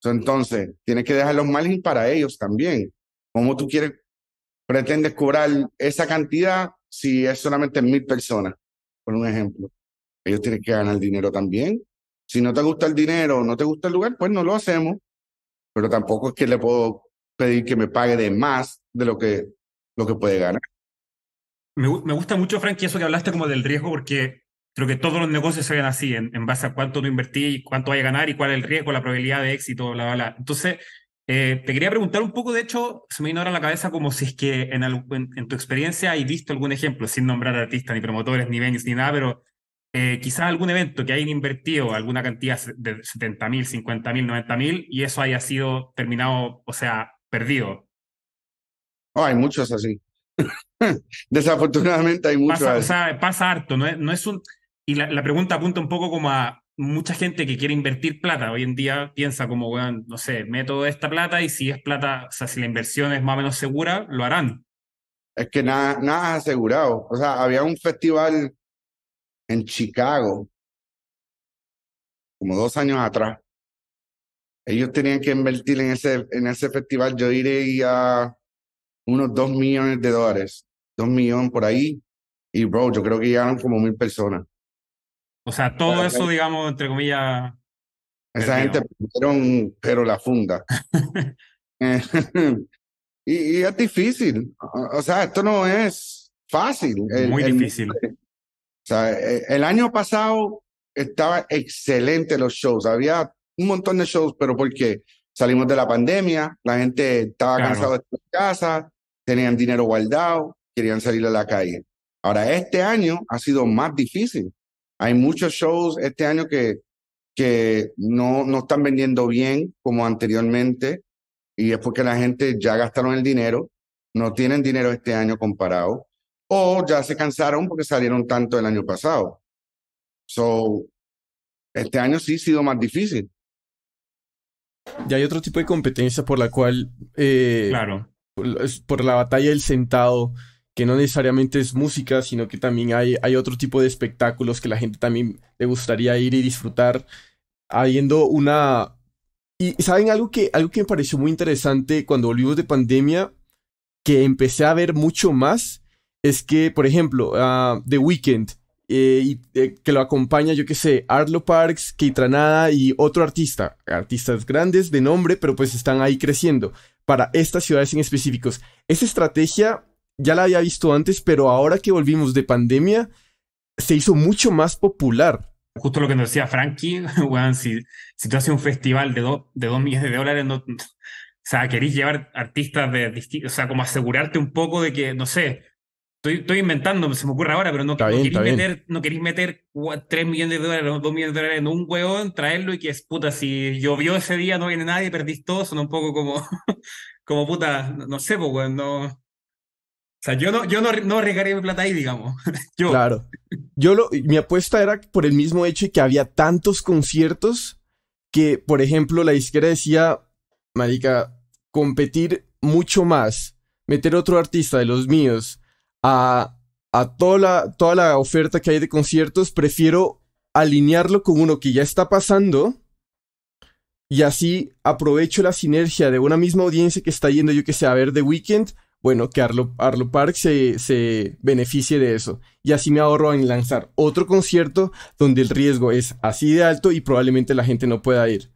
Entonces, tienes que dejar los márgenes para ellos también. ¿Cómo tú quieres, pretendes cobrar esa cantidad si es solamente mil personas, por un ejemplo. Ellos tienen que ganar dinero también. Si no te gusta el dinero, no te gusta el lugar, pues no lo hacemos. Pero tampoco es que le puedo pedir que me pague de más de lo que, lo que puede ganar. Me, me gusta mucho, Frank, eso que hablaste como del riesgo, porque creo que todos los negocios se ven así, en, en base a cuánto tú invertís, cuánto vaya a ganar y cuál es el riesgo, la probabilidad de éxito, bla, bla, bla. Entonces, eh, te quería preguntar un poco, de hecho, se me vino ahora a la cabeza como si es que en, en, tu experiencia hay visto algún ejemplo, sin nombrar artistas, ni promotores, ni venues, ni nada, pero eh, quizás algún evento que hayan invertido alguna cantidad de 70 mil, 50 mil, 90 mil y eso haya sido terminado, o sea, perdido. Oh, hay muchos así. *laughs* Desafortunadamente hay muchos pasa, así. O sea, pasa harto, no es, no es un... Y la, pregunta apunta un poco como a mucha gente que quiere invertir plata. Hoy en día piensa como, no sé, meto esta plata y si es plata, o sea, si la inversión es más o menos segura, lo harán. Es que nada, nada asegurado. O sea, había un festival en Chicago, como dos años atrás. Ellos tenían que invertir en ese, en ese festival, yo iré a unos dos millones de dólares, dos millones por ahí. Y bro, yo creo que llegaron como mil personas. O sea, todo Para eso, digamos, entre comillas. Esa gente perdieron, pero la funda. *laughs* y, y, es difícil. O sea, esto no es fácil. Muy el, difícil. El, o sea, el año pasado estaba excelente los shows. Había un montón de shows, pero porque salimos de la pandemia, la gente estaba Claro. cansada de estar en casa, tenían dinero guardado, querían salir a la calle. Ahora, este año ha sido más difícil. Hay muchos shows este año que, que no, no están vendiendo bien como anteriormente y es porque la gente ya gastaron el dinero, no tienen dinero este año comparado o ya se cansaron porque salieron tanto el año pasado. So, este año sí ha sido más difícil. Y hay otro tipo de competencia por la cual, eh, Claro. por la batalla del sentado, que no necesariamente es música, sino que también hay, hay otro tipo de espectáculos que la gente también le gustaría ir y disfrutar, habiendo una... Y saben algo que, algo que me pareció muy interesante cuando volvimos de pandemia, que empecé a ver mucho más, es que, por ejemplo, uh, The Weeknd, eh, y, eh, que lo acompaña, yo qué sé, Arlo Parks, Keitranada y otro artista, artistas grandes de nombre, pero pues están ahí creciendo para estas ciudades en específicos. Esa estrategia ya la había visto antes, pero ahora que volvimos de pandemia, se hizo mucho más popular. Justo lo que nos decía Frankie, *laughs* weón, si, si tú haces un festival de, do, de dos millones de dólares, no, o sea, querís llevar artistas de distintos, o sea, como asegurarte un poco de que, no sé, estoy, estoy inventando, se me ocurre ahora, pero no, no bien, querís meter, no querís meter gua- tres millones de dólares o dos millones de dólares en un huevón, traerlo y que es puta, si llovió ese día, no viene nadie, perdís todo, son un poco como, *laughs* como puta, no, no sé, pues, weón, no. O sea, yo no, yo no, no arriesgaría mi plata ahí, digamos. *laughs* Yo. Claro. Yo lo, mi apuesta era por el mismo hecho de que había tantos conciertos que, por ejemplo, la izquierda decía, marica, competir mucho más, meter otro artista de los míos a, a toda, la, toda la oferta que hay de conciertos, prefiero alinearlo con uno que ya está pasando y así aprovecho la sinergia de una misma audiencia que está yendo, yo que sé, a ver The Weeknd, bueno, que Arlo, Arlo Park se, se beneficie de eso. Y así me ahorro en lanzar otro concierto donde el riesgo es así de alto y probablemente la gente no pueda ir.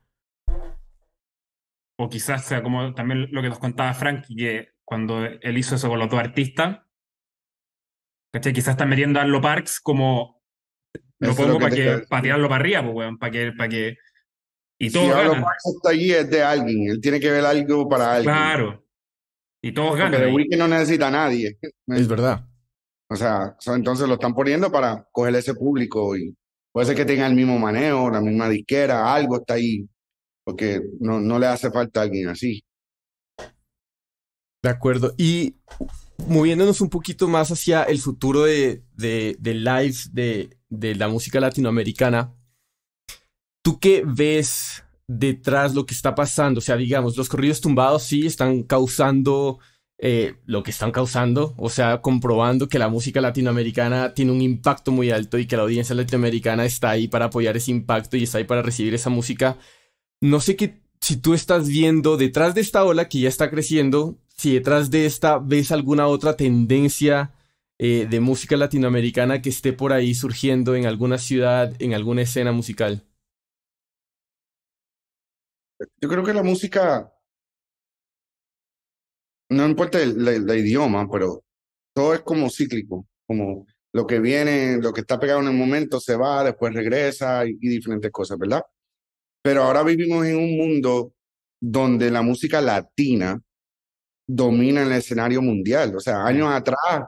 O quizás sea como también lo que nos contaba Frankie, que cuando él hizo eso con los dos artistas, ¿cachai? Quizás está metiendo a Arlo Parks como lo Eso es pongo lo que para que, para tirarlo para arriba, pues, weón, para que, para que. Y Si todos Arlo. Parks está allí es de alguien, él tiene que ver algo para alguien. Claro. Y todos Porque ganan. The ahí. Weeknd no necesita a nadie. Es verdad. O sea, so- entonces lo están poniendo para coger ese público y puede ser que tenga el mismo manejo, la misma disquera, algo está ahí, porque no, no le hace falta a alguien así. De acuerdo. Y moviéndonos un poquito más hacia el futuro de, de, de live de, de la música latinoamericana, ¿tú qué ves detrás lo que está pasando? O sea, digamos, los corridos tumbados sí están causando eh, lo que están causando, o sea, comprobando que la música latinoamericana tiene un impacto muy alto y que la audiencia latinoamericana está ahí para apoyar ese impacto y está ahí para recibir esa música. No sé qué, si tú estás viendo detrás de esta ola que ya está creciendo, si detrás de esta ves alguna otra tendencia eh, de música latinoamericana que esté por ahí surgiendo en alguna ciudad, en alguna escena musical. Yo creo que la música, no importa el, el- el idioma, pero todo es como cíclico, como lo que viene, lo que está pegado en el momento se va, después regresa y, y diferentes cosas, ¿verdad? Pero ahora vivimos en un mundo donde la música latina domina el escenario mundial. O sea, años atrás,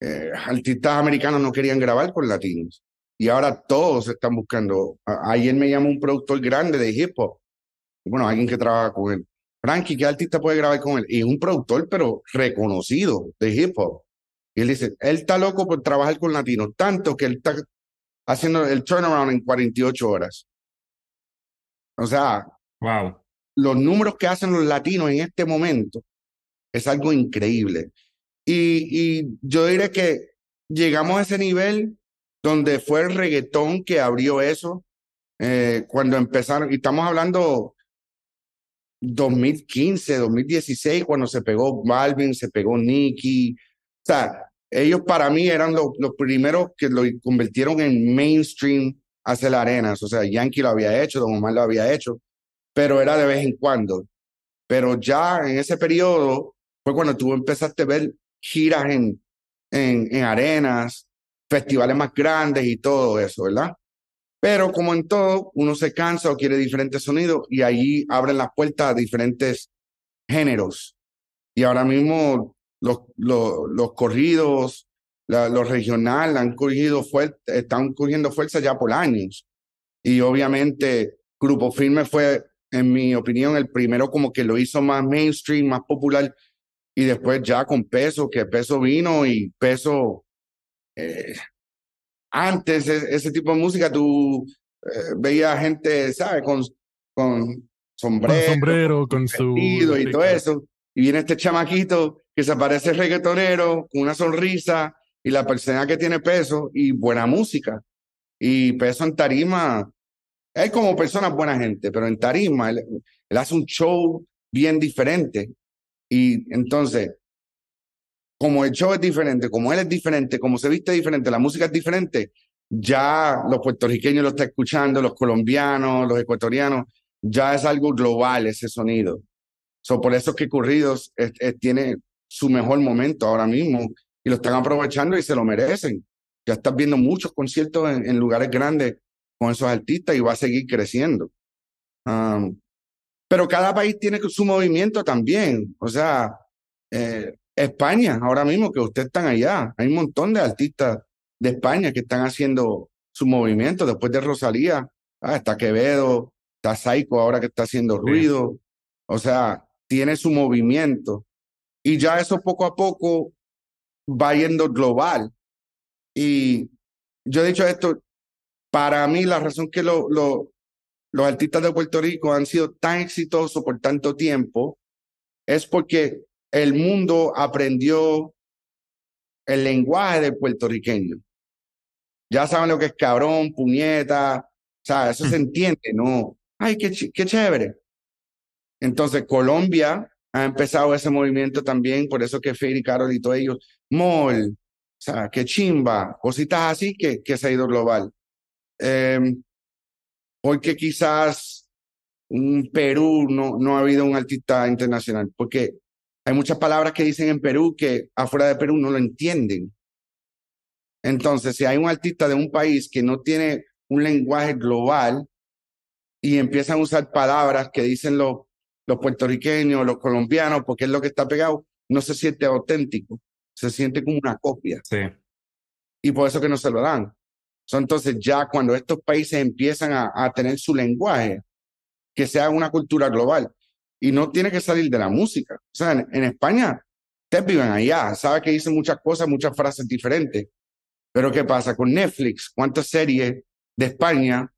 eh, artistas americanos no querían grabar con latinos. Y ahora todos están buscando. A- ayer me llamó un productor grande de hip hop. Bueno, alguien que trabaja con él. Frankie, ¿qué artista puede grabar con él? Y es un productor, pero reconocido de hip hop. Y él dice, él está loco por trabajar con latinos, tanto que él está haciendo el turnaround en 48 horas. O sea, Wow. los números que hacen los latinos en este momento es algo increíble. Y, y yo diré que llegamos a ese nivel donde fue el reggaetón que abrió eso, eh, cuando empezaron, y estamos hablando 2015, 2016, cuando se pegó Balvin, se pegó Nicki. O sea, ellos para mí eran los, los primeros que lo convirtieron en mainstream hacia la arena. O sea, Yankee lo había hecho, Don Omar lo había hecho, pero era de vez en cuando. Pero ya en ese periodo fue cuando tú empezaste a ver giras en, en, en arenas, festivales más grandes y todo eso, ¿verdad? Pero como en todo, uno se cansa o quiere diferentes sonidos y ahí abren las puertas a diferentes géneros. Y ahora mismo los, los, los corridos, los regional han cogido fuerte, están cogiendo fuerza ya por años. Y obviamente Grupo Firme fue, en mi opinión, el primero como que lo hizo más mainstream, más popular. Y después ya con peso, que peso vino y peso... Eh, antes ese, ese, tipo de música tú eh, veías gente, ¿sabes? Con, con sombrero, con, sombrero, con su y todo eso. Y viene este chamaquito que se parece reggaetonero, con una sonrisa y la persona que tiene peso y buena música. Y peso en tarima, es como persona buena gente, pero en tarima él, él hace un show bien diferente. Y entonces, como el show es diferente, como él es diferente, como se viste diferente, la música es diferente, ya los puertorriqueños lo están escuchando, los colombianos, los ecuatorianos, ya es algo global ese sonido. So, por eso es que Corridos tiene su mejor momento ahora mismo y lo están aprovechando y se lo merecen. Ya estás viendo muchos conciertos en, en lugares grandes con esos artistas y va a seguir creciendo. Um, pero cada país tiene su movimiento también. O sea, eh, España, ahora mismo que ustedes están allá, hay un montón de artistas de España que están haciendo su movimiento. Después de Rosalía, ah, está Quevedo, está Saico ahora que está haciendo ruido. O sea, tiene su movimiento. Y ya eso poco a poco va yendo global. Y yo he dicho esto, para mí la razón que lo, lo, los artistas de Puerto Rico han sido tan exitosos por tanto tiempo es porque el mundo aprendió el lenguaje del puertorriqueño. Ya saben lo que es cabrón, puñeta, o sea, eso se *laughs* entiende, ¿no? Ay, qué, ch qué chévere. Entonces, Colombia ha empezado ese movimiento también, por eso que Fer y Carol y todos ellos, mol, o sea, qué chimba, cositas así que, que se ha ido global. Eh, porque quizás en Perú no, no ha habido un artista internacional, porque hay muchas palabras que dicen en Perú que afuera de Perú no lo entienden. Entonces, si hay un artista de un país que no tiene un lenguaje global y empiezan a usar palabras que dicen los, los puertorriqueños, los colombianos, porque es lo que está pegado, no se siente auténtico, se siente como una copia. Sí. Y por eso que no se lo dan. So, entonces, ya cuando estos países empiezan a, a tener su lenguaje, que sea una cultura global, y no tiene que salir de la música. O sea, en, España, ustedes viven allá, sabe que dicen muchas cosas, muchas frases diferentes. Pero ¿qué pasa con Netflix? ¿Cuántas series de España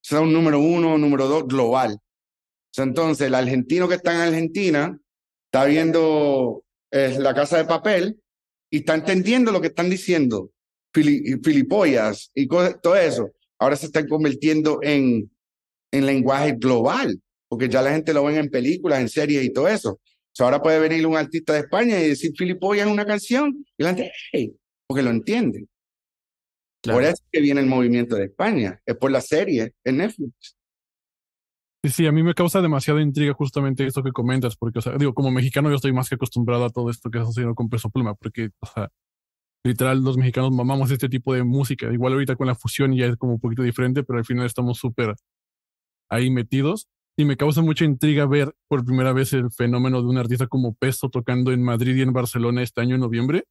son número uno, número dos global? O sea, entonces, el argentino que está en Argentina está viendo eh, La Casa de Papel y está entendiendo lo que están diciendo, fili filipollas y todo eso. Ahora se están convirtiendo en, en lenguaje global porque ya la gente lo ven en películas, en series y todo eso. So, ahora puede venir un artista de España y decir Filipolla en una canción y la gente, hey, porque lo entienden. Claro. Por eso es que viene el movimiento de España, es por la serie en Netflix. Sí, sí, a mí me causa demasiada intriga justamente esto que comentas, porque, o sea, digo, como mexicano yo estoy más que acostumbrado a todo esto que está haciendo con Peso Pluma, porque, o sea, literal los mexicanos mamamos este tipo de música. Igual ahorita con la fusión ya es como un poquito diferente, pero al final estamos súper ahí metidos. Y me causa mucha intriga ver por primera vez el fenómeno de un artista como Peso tocando en Madrid y en Barcelona este año en noviembre.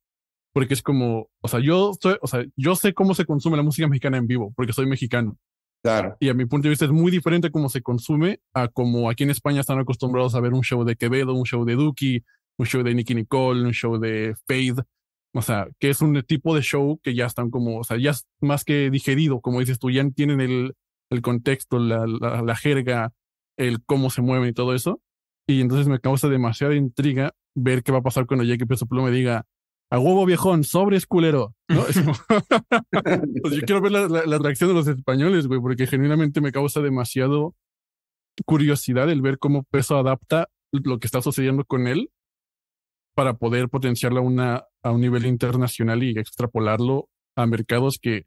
Porque es como, o sea, yo soy, o sea, yo sé cómo se consume la música mexicana en vivo, porque soy mexicano. Claro. Y a mi punto de vista es muy diferente cómo se consume a como aquí en España están acostumbrados a ver un show de Quevedo, un show de Duki, un show de Nicky Nicole, un show de Fade. O sea, que es un tipo de show que ya están como, o sea, ya es más que digerido, como dices tú, ya tienen el, el contexto, la, la, la jerga, el cómo se mueven y todo eso. Y entonces me causa demasiada intriga ver qué va a pasar cuando llegue Peso Pluma y diga, a huevo viejón, sobres culero. ¿no? *laughs* Pues yo quiero ver la, la- la reacción de los españoles, güey, porque genuinamente me causa demasiado curiosidad el ver cómo Peso adapta lo que está sucediendo con él para poder potenciarlo a, una, a un nivel internacional y extrapolarlo a mercados que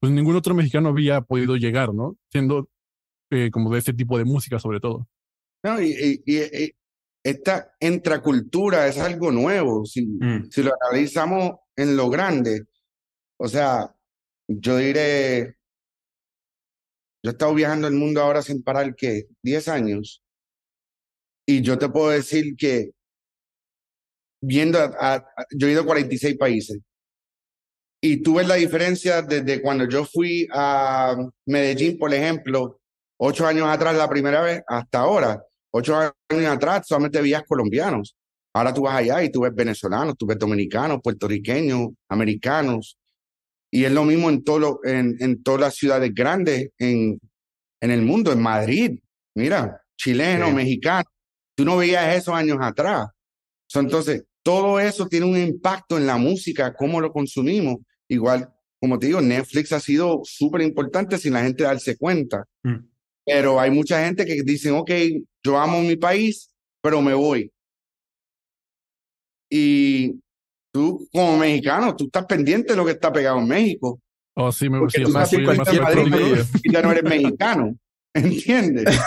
pues ningún otro mexicano había podido llegar, ¿no? Siendo eh, como de ese tipo de música sobre todo. No, y, y- y- esta intracultura es algo nuevo. Si, Mm. si lo analizamos en lo grande, o sea, yo diré, yo he estado viajando el mundo ahora sin parar, ¿qué? 10 años. Y yo te puedo decir que viendo, a- a- a- yo he ido a 46 países. Y tú ves la diferencia desde cuando yo fui a Medellín, por ejemplo, ocho años atrás la primera vez, hasta ahora. Ocho años atrás solamente veías colombianos. Ahora tú vas allá y tú ves venezolanos, tú ves dominicanos, puertorriqueños, americanos. Y es lo mismo en, todo en, en todas las ciudades grandes en, en el mundo, en Madrid. Mira, chileno, Sí. mexicano. Tú no veías eso años atrás. So, entonces, todo eso tiene un impacto en la música, cómo lo consumimos. Igual, como te digo, Netflix ha sido súper importante sin la gente darse cuenta. Mm. Pero hay mucha gente que dicen, ok, yo amo mi país, pero me voy. Y tú, como mexicano, tú estás pendiente de lo que está pegado en México. Oh, sí, me sí, tú estás y *laughs* ya no eres mexicano, *laughs* ¿entiendes?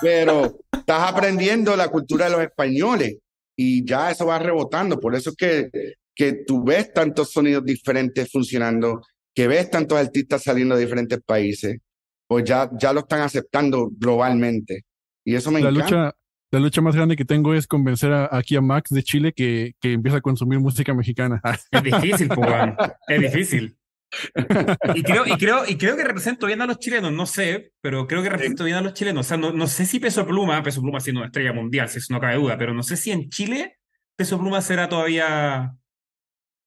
Pero estás aprendiendo la cultura de los españoles y ya eso va rebotando. Por eso es que, que tú ves tantos sonidos diferentes funcionando, que ves tantos artistas saliendo de diferentes países, pues ya, ya lo están aceptando globalmente. Y eso me la encanta. lucha, la lucha más grande que tengo es convencer a- aquí a Max de Chile que, que empiece a consumir música mexicana. Es difícil, pues, weón. *laughs* Es difícil. Y creo, y, creo, y creo que represento bien a los chilenos, no sé, pero creo que represento bien a los chilenos. O sea, no, no sé si Peso Pluma, Peso Pluma siendo una estrella mundial, si eso no cabe duda, pero no sé si en Chile Peso Pluma será todavía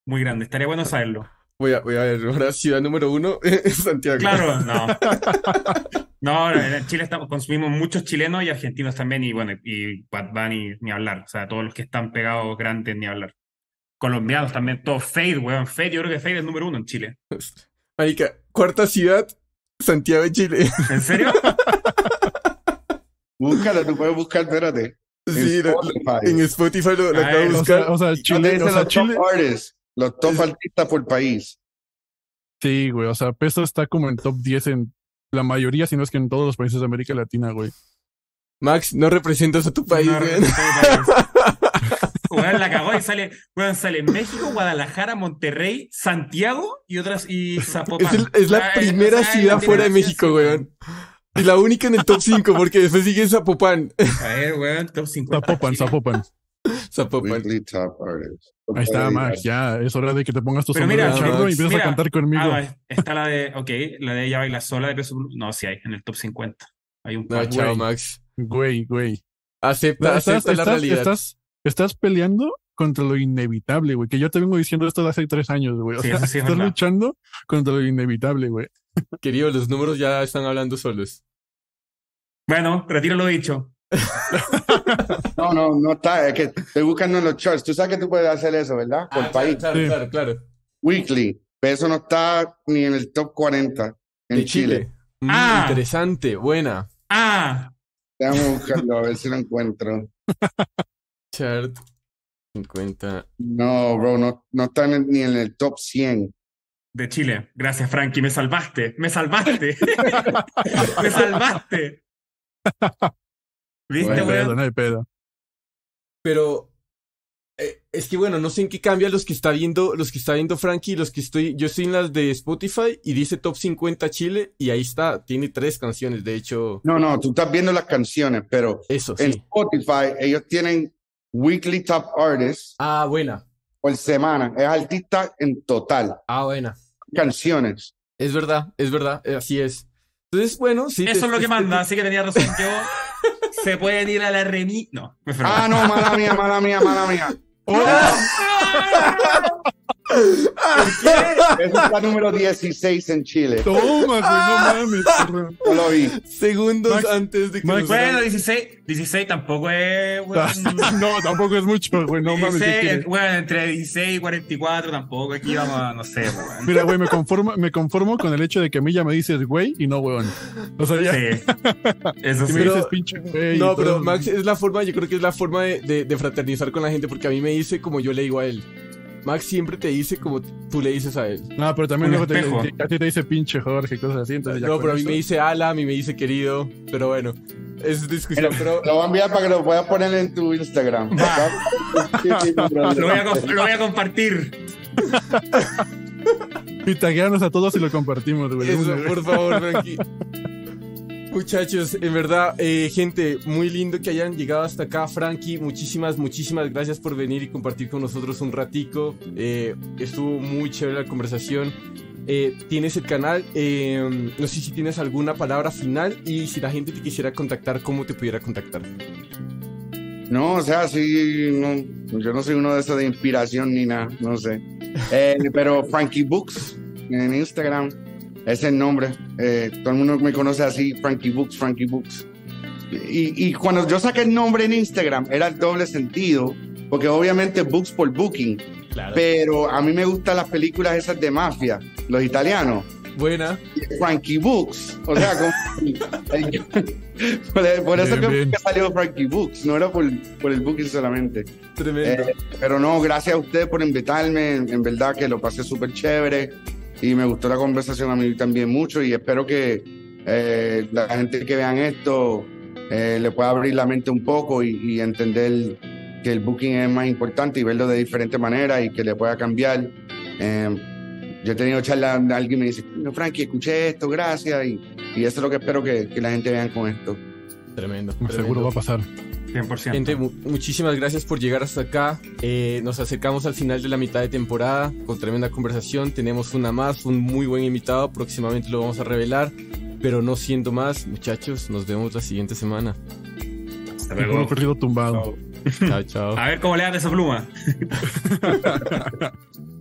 muy grande. Estaría bueno saberlo. Voy a, voy a ver, ahora ciudad número uno, *laughs* Santiago. Claro, no. No, en Chile estamos, consumimos muchos chilenos y argentinos también, y bueno, y Bad Bunny ni hablar. O sea, todos los que están pegados grandes ni hablar. Colombianos también, todos Fade, weón. Fade, yo creo que Fade es número uno en Chile. Marica, cuarta ciudad, Santiago de Chile. ¿En serio? *laughs* Búscalo, tú puedes buscar, espérate. en Sí, lo- Spotify. en Spotify lo, lo A acabo de o buscar. sea, o sea, ¿Dónde Chile, o sea, Chile, artists? Los top Es- artistas por país. sí, güey, o sea, Peso está como en top 10 en la mayoría, si no es que en todos los países de América Latina, güey. Max, no representas a tu país, No, no. Weón, la cagó y sale, weón, sale México, Guadalajara, Monterrey, Santiago y otras, y Zapopan. Es, el- es la Ah, primera ciudad fuera de México, weón. Y la única en el top 5, porque después sigue Zapopan. A ver, weón, top 50. Zapopan. Zapopan. *laughs* Zapopan. Weekly top artists. Ahí está, Max, ya, es hora de que te pongas tu Pero sombrero y empiezas mira, a cantar conmigo. Ah, no, está la de, ok, la de ella baila sola de peso. No, sí hay, en el top 50. Hay un No, par. chao, güey. Max. Güey, güey. Acepta, Estás, acepta la estás- realidad. estás- estás peleando contra lo inevitable, güey. Que yo te vengo diciendo esto de hace tres años, güey. O Sí, sea, eso sí es estás luchando contra lo inevitable, güey. Querido, los números ya están hablando solos. Bueno, retiro lo dicho. No, no, no está. Es que estoy buscando en los charts. Tú sabes que tú puedes hacer eso, ¿verdad? Por Ah, país. Claro, Sí. claro, claro. Weekly. Pero eso no está ni en el top 40 en De Chile. Chile. Mm, Ah. Interesante, buena. Ah, Déjame buscarlo a ver si lo encuentro. *laughs* Chart 50. No, bro, no, no está en el- ni en el top 100. de Chile. Gracias, Frankie, me salvaste. Me salvaste. *laughs* me salvaste. *laughs* ¿Viste, No hay Bueno, pedo, no hay pedo. Pero eh, es que bueno, no sé en qué cambia los que está viendo, los que está viendo Frankie, los que estoy, yo estoy en las de Spotify y dice Top 50 Chile y ahí está, tiene tres canciones, de hecho. No, no, tú estás viendo las canciones, pero eso, en sí. Spotify ellos tienen Weekly Top Artists Ah, buena. por semana, es artista en total, Ah, buena. canciones. Es verdad, es verdad, eh, así es. Entonces, bueno, sí. Eso te- es lo que te- manda, así que tenía razón yo. *laughs* Se pueden ir a la remi... No, me Ah, no, mala mía, mala mía, mala mía. Eso está número 16 en Chile. Toma, güey, no mames. cabrón. Yo lo vi. Segundos Max- antes de que Max- Bueno, hagan- 16, 16 tampoco es... *laughs* weón. No, tampoco es mucho, güey. No mames. ¿qué 16, quieres? bueno, entre 16 y 44 tampoco. Aquí vamos a, no sé, weón. Mira, güey, me conformo, me conformo con el hecho de que a mí ya me dices güey y no weón. O sea, ya. Sí. Eso sí. me dices pinche güey. No, pero. Max es la forma, yo creo que es la forma de, de- de fraternizar con la gente, porque a mí me dice como yo le digo a él. Max siempre te dice como tú le dices a él. No, pero también luego te, te- a ti te dice pinche Jorge, cosas así. Entonces ya No, pero a mí eso- me dice ala, a mí me dice querido, pero bueno, es discusión, pero Lo voy a enviar para que lo puedas poner en tu Instagram. Lo voy, a, lo voy a compartir. Y taguearnos a todos y lo compartimos, güey. eso, por favor, *laughs* Frankie. Muchachos, en verdad, eh, gente, muy lindo que hayan llegado hasta acá. Frankie, muchísimas, muchísimas gracias por venir y compartir con nosotros un ratico. Eh, estuvo muy chévere la conversación. Eh, tienes el canal, eh, no sé si tienes alguna palabra final y si la gente te quisiera contactar, ¿cómo te pudiera contactar? No, o sea, sí, no, yo no soy uno de esos de inspiración ni nada, no sé. Pero Frankie Books en Instagram es el nombre. Eh, todo el mundo me conoce así, Frankie Books, Frankie Books. Y, y cuando yo saqué el nombre en Instagram era el doble sentido, porque obviamente Books por Booking, Claro. pero a mí me gustan las películas esas de mafia, los italianos. Buena. Frankie Books. O sea, como- por, *laughs* por eso Bien, que salió Frankie Books, no era por, por el booking solamente. Tremendo. Eh, pero no, gracias a ustedes por invitarme. En, en verdad que lo pasé súper chévere y me gustó la conversación a mí también mucho. Y espero que eh, la gente que vean esto eh, le pueda abrir la mente un poco y, y entender que el booking es más importante y verlo de diferentes maneras y que le pueda cambiar. Eh, yo he tenido charlas donde alguien me dice, no, Frankie, escuché esto, gracias. Y, y eso es lo que espero que, que la gente vean con esto. Tremendo. Seguro tremendo. va a pasar. 100%. Gente, mu- muchísimas gracias por llegar hasta acá. Eh, nos acercamos al final de la mitad de temporada con tremenda conversación. Tenemos una más, un muy buen invitado. Próximamente lo vamos a revelar. Pero no siendo más, muchachos, nos vemos la siguiente semana. Hasta luego. corrido tumbado. Chao, chao. A ver cómo le das esa pluma. *laughs*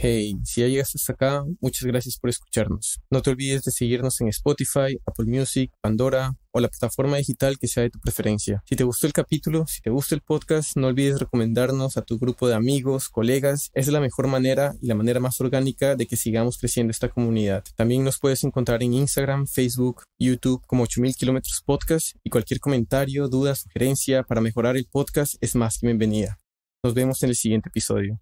Hey, si ya llegaste hasta acá, muchas gracias por escucharnos. No te olvides de seguirnos en Spotify, Apple Music, Pandora o la plataforma digital que sea de tu preferencia. Si te gustó el capítulo, si te gusta el podcast, no olvides recomendarnos a tu grupo de amigos, colegas. Es la mejor manera y la manera más orgánica de que sigamos creciendo esta comunidad. También nos puedes encontrar en Instagram, Facebook, YouTube como 8000 kilómetros podcast y cualquier comentario, duda, sugerencia para mejorar el podcast es más que bienvenida. Nos vemos en el siguiente episodio.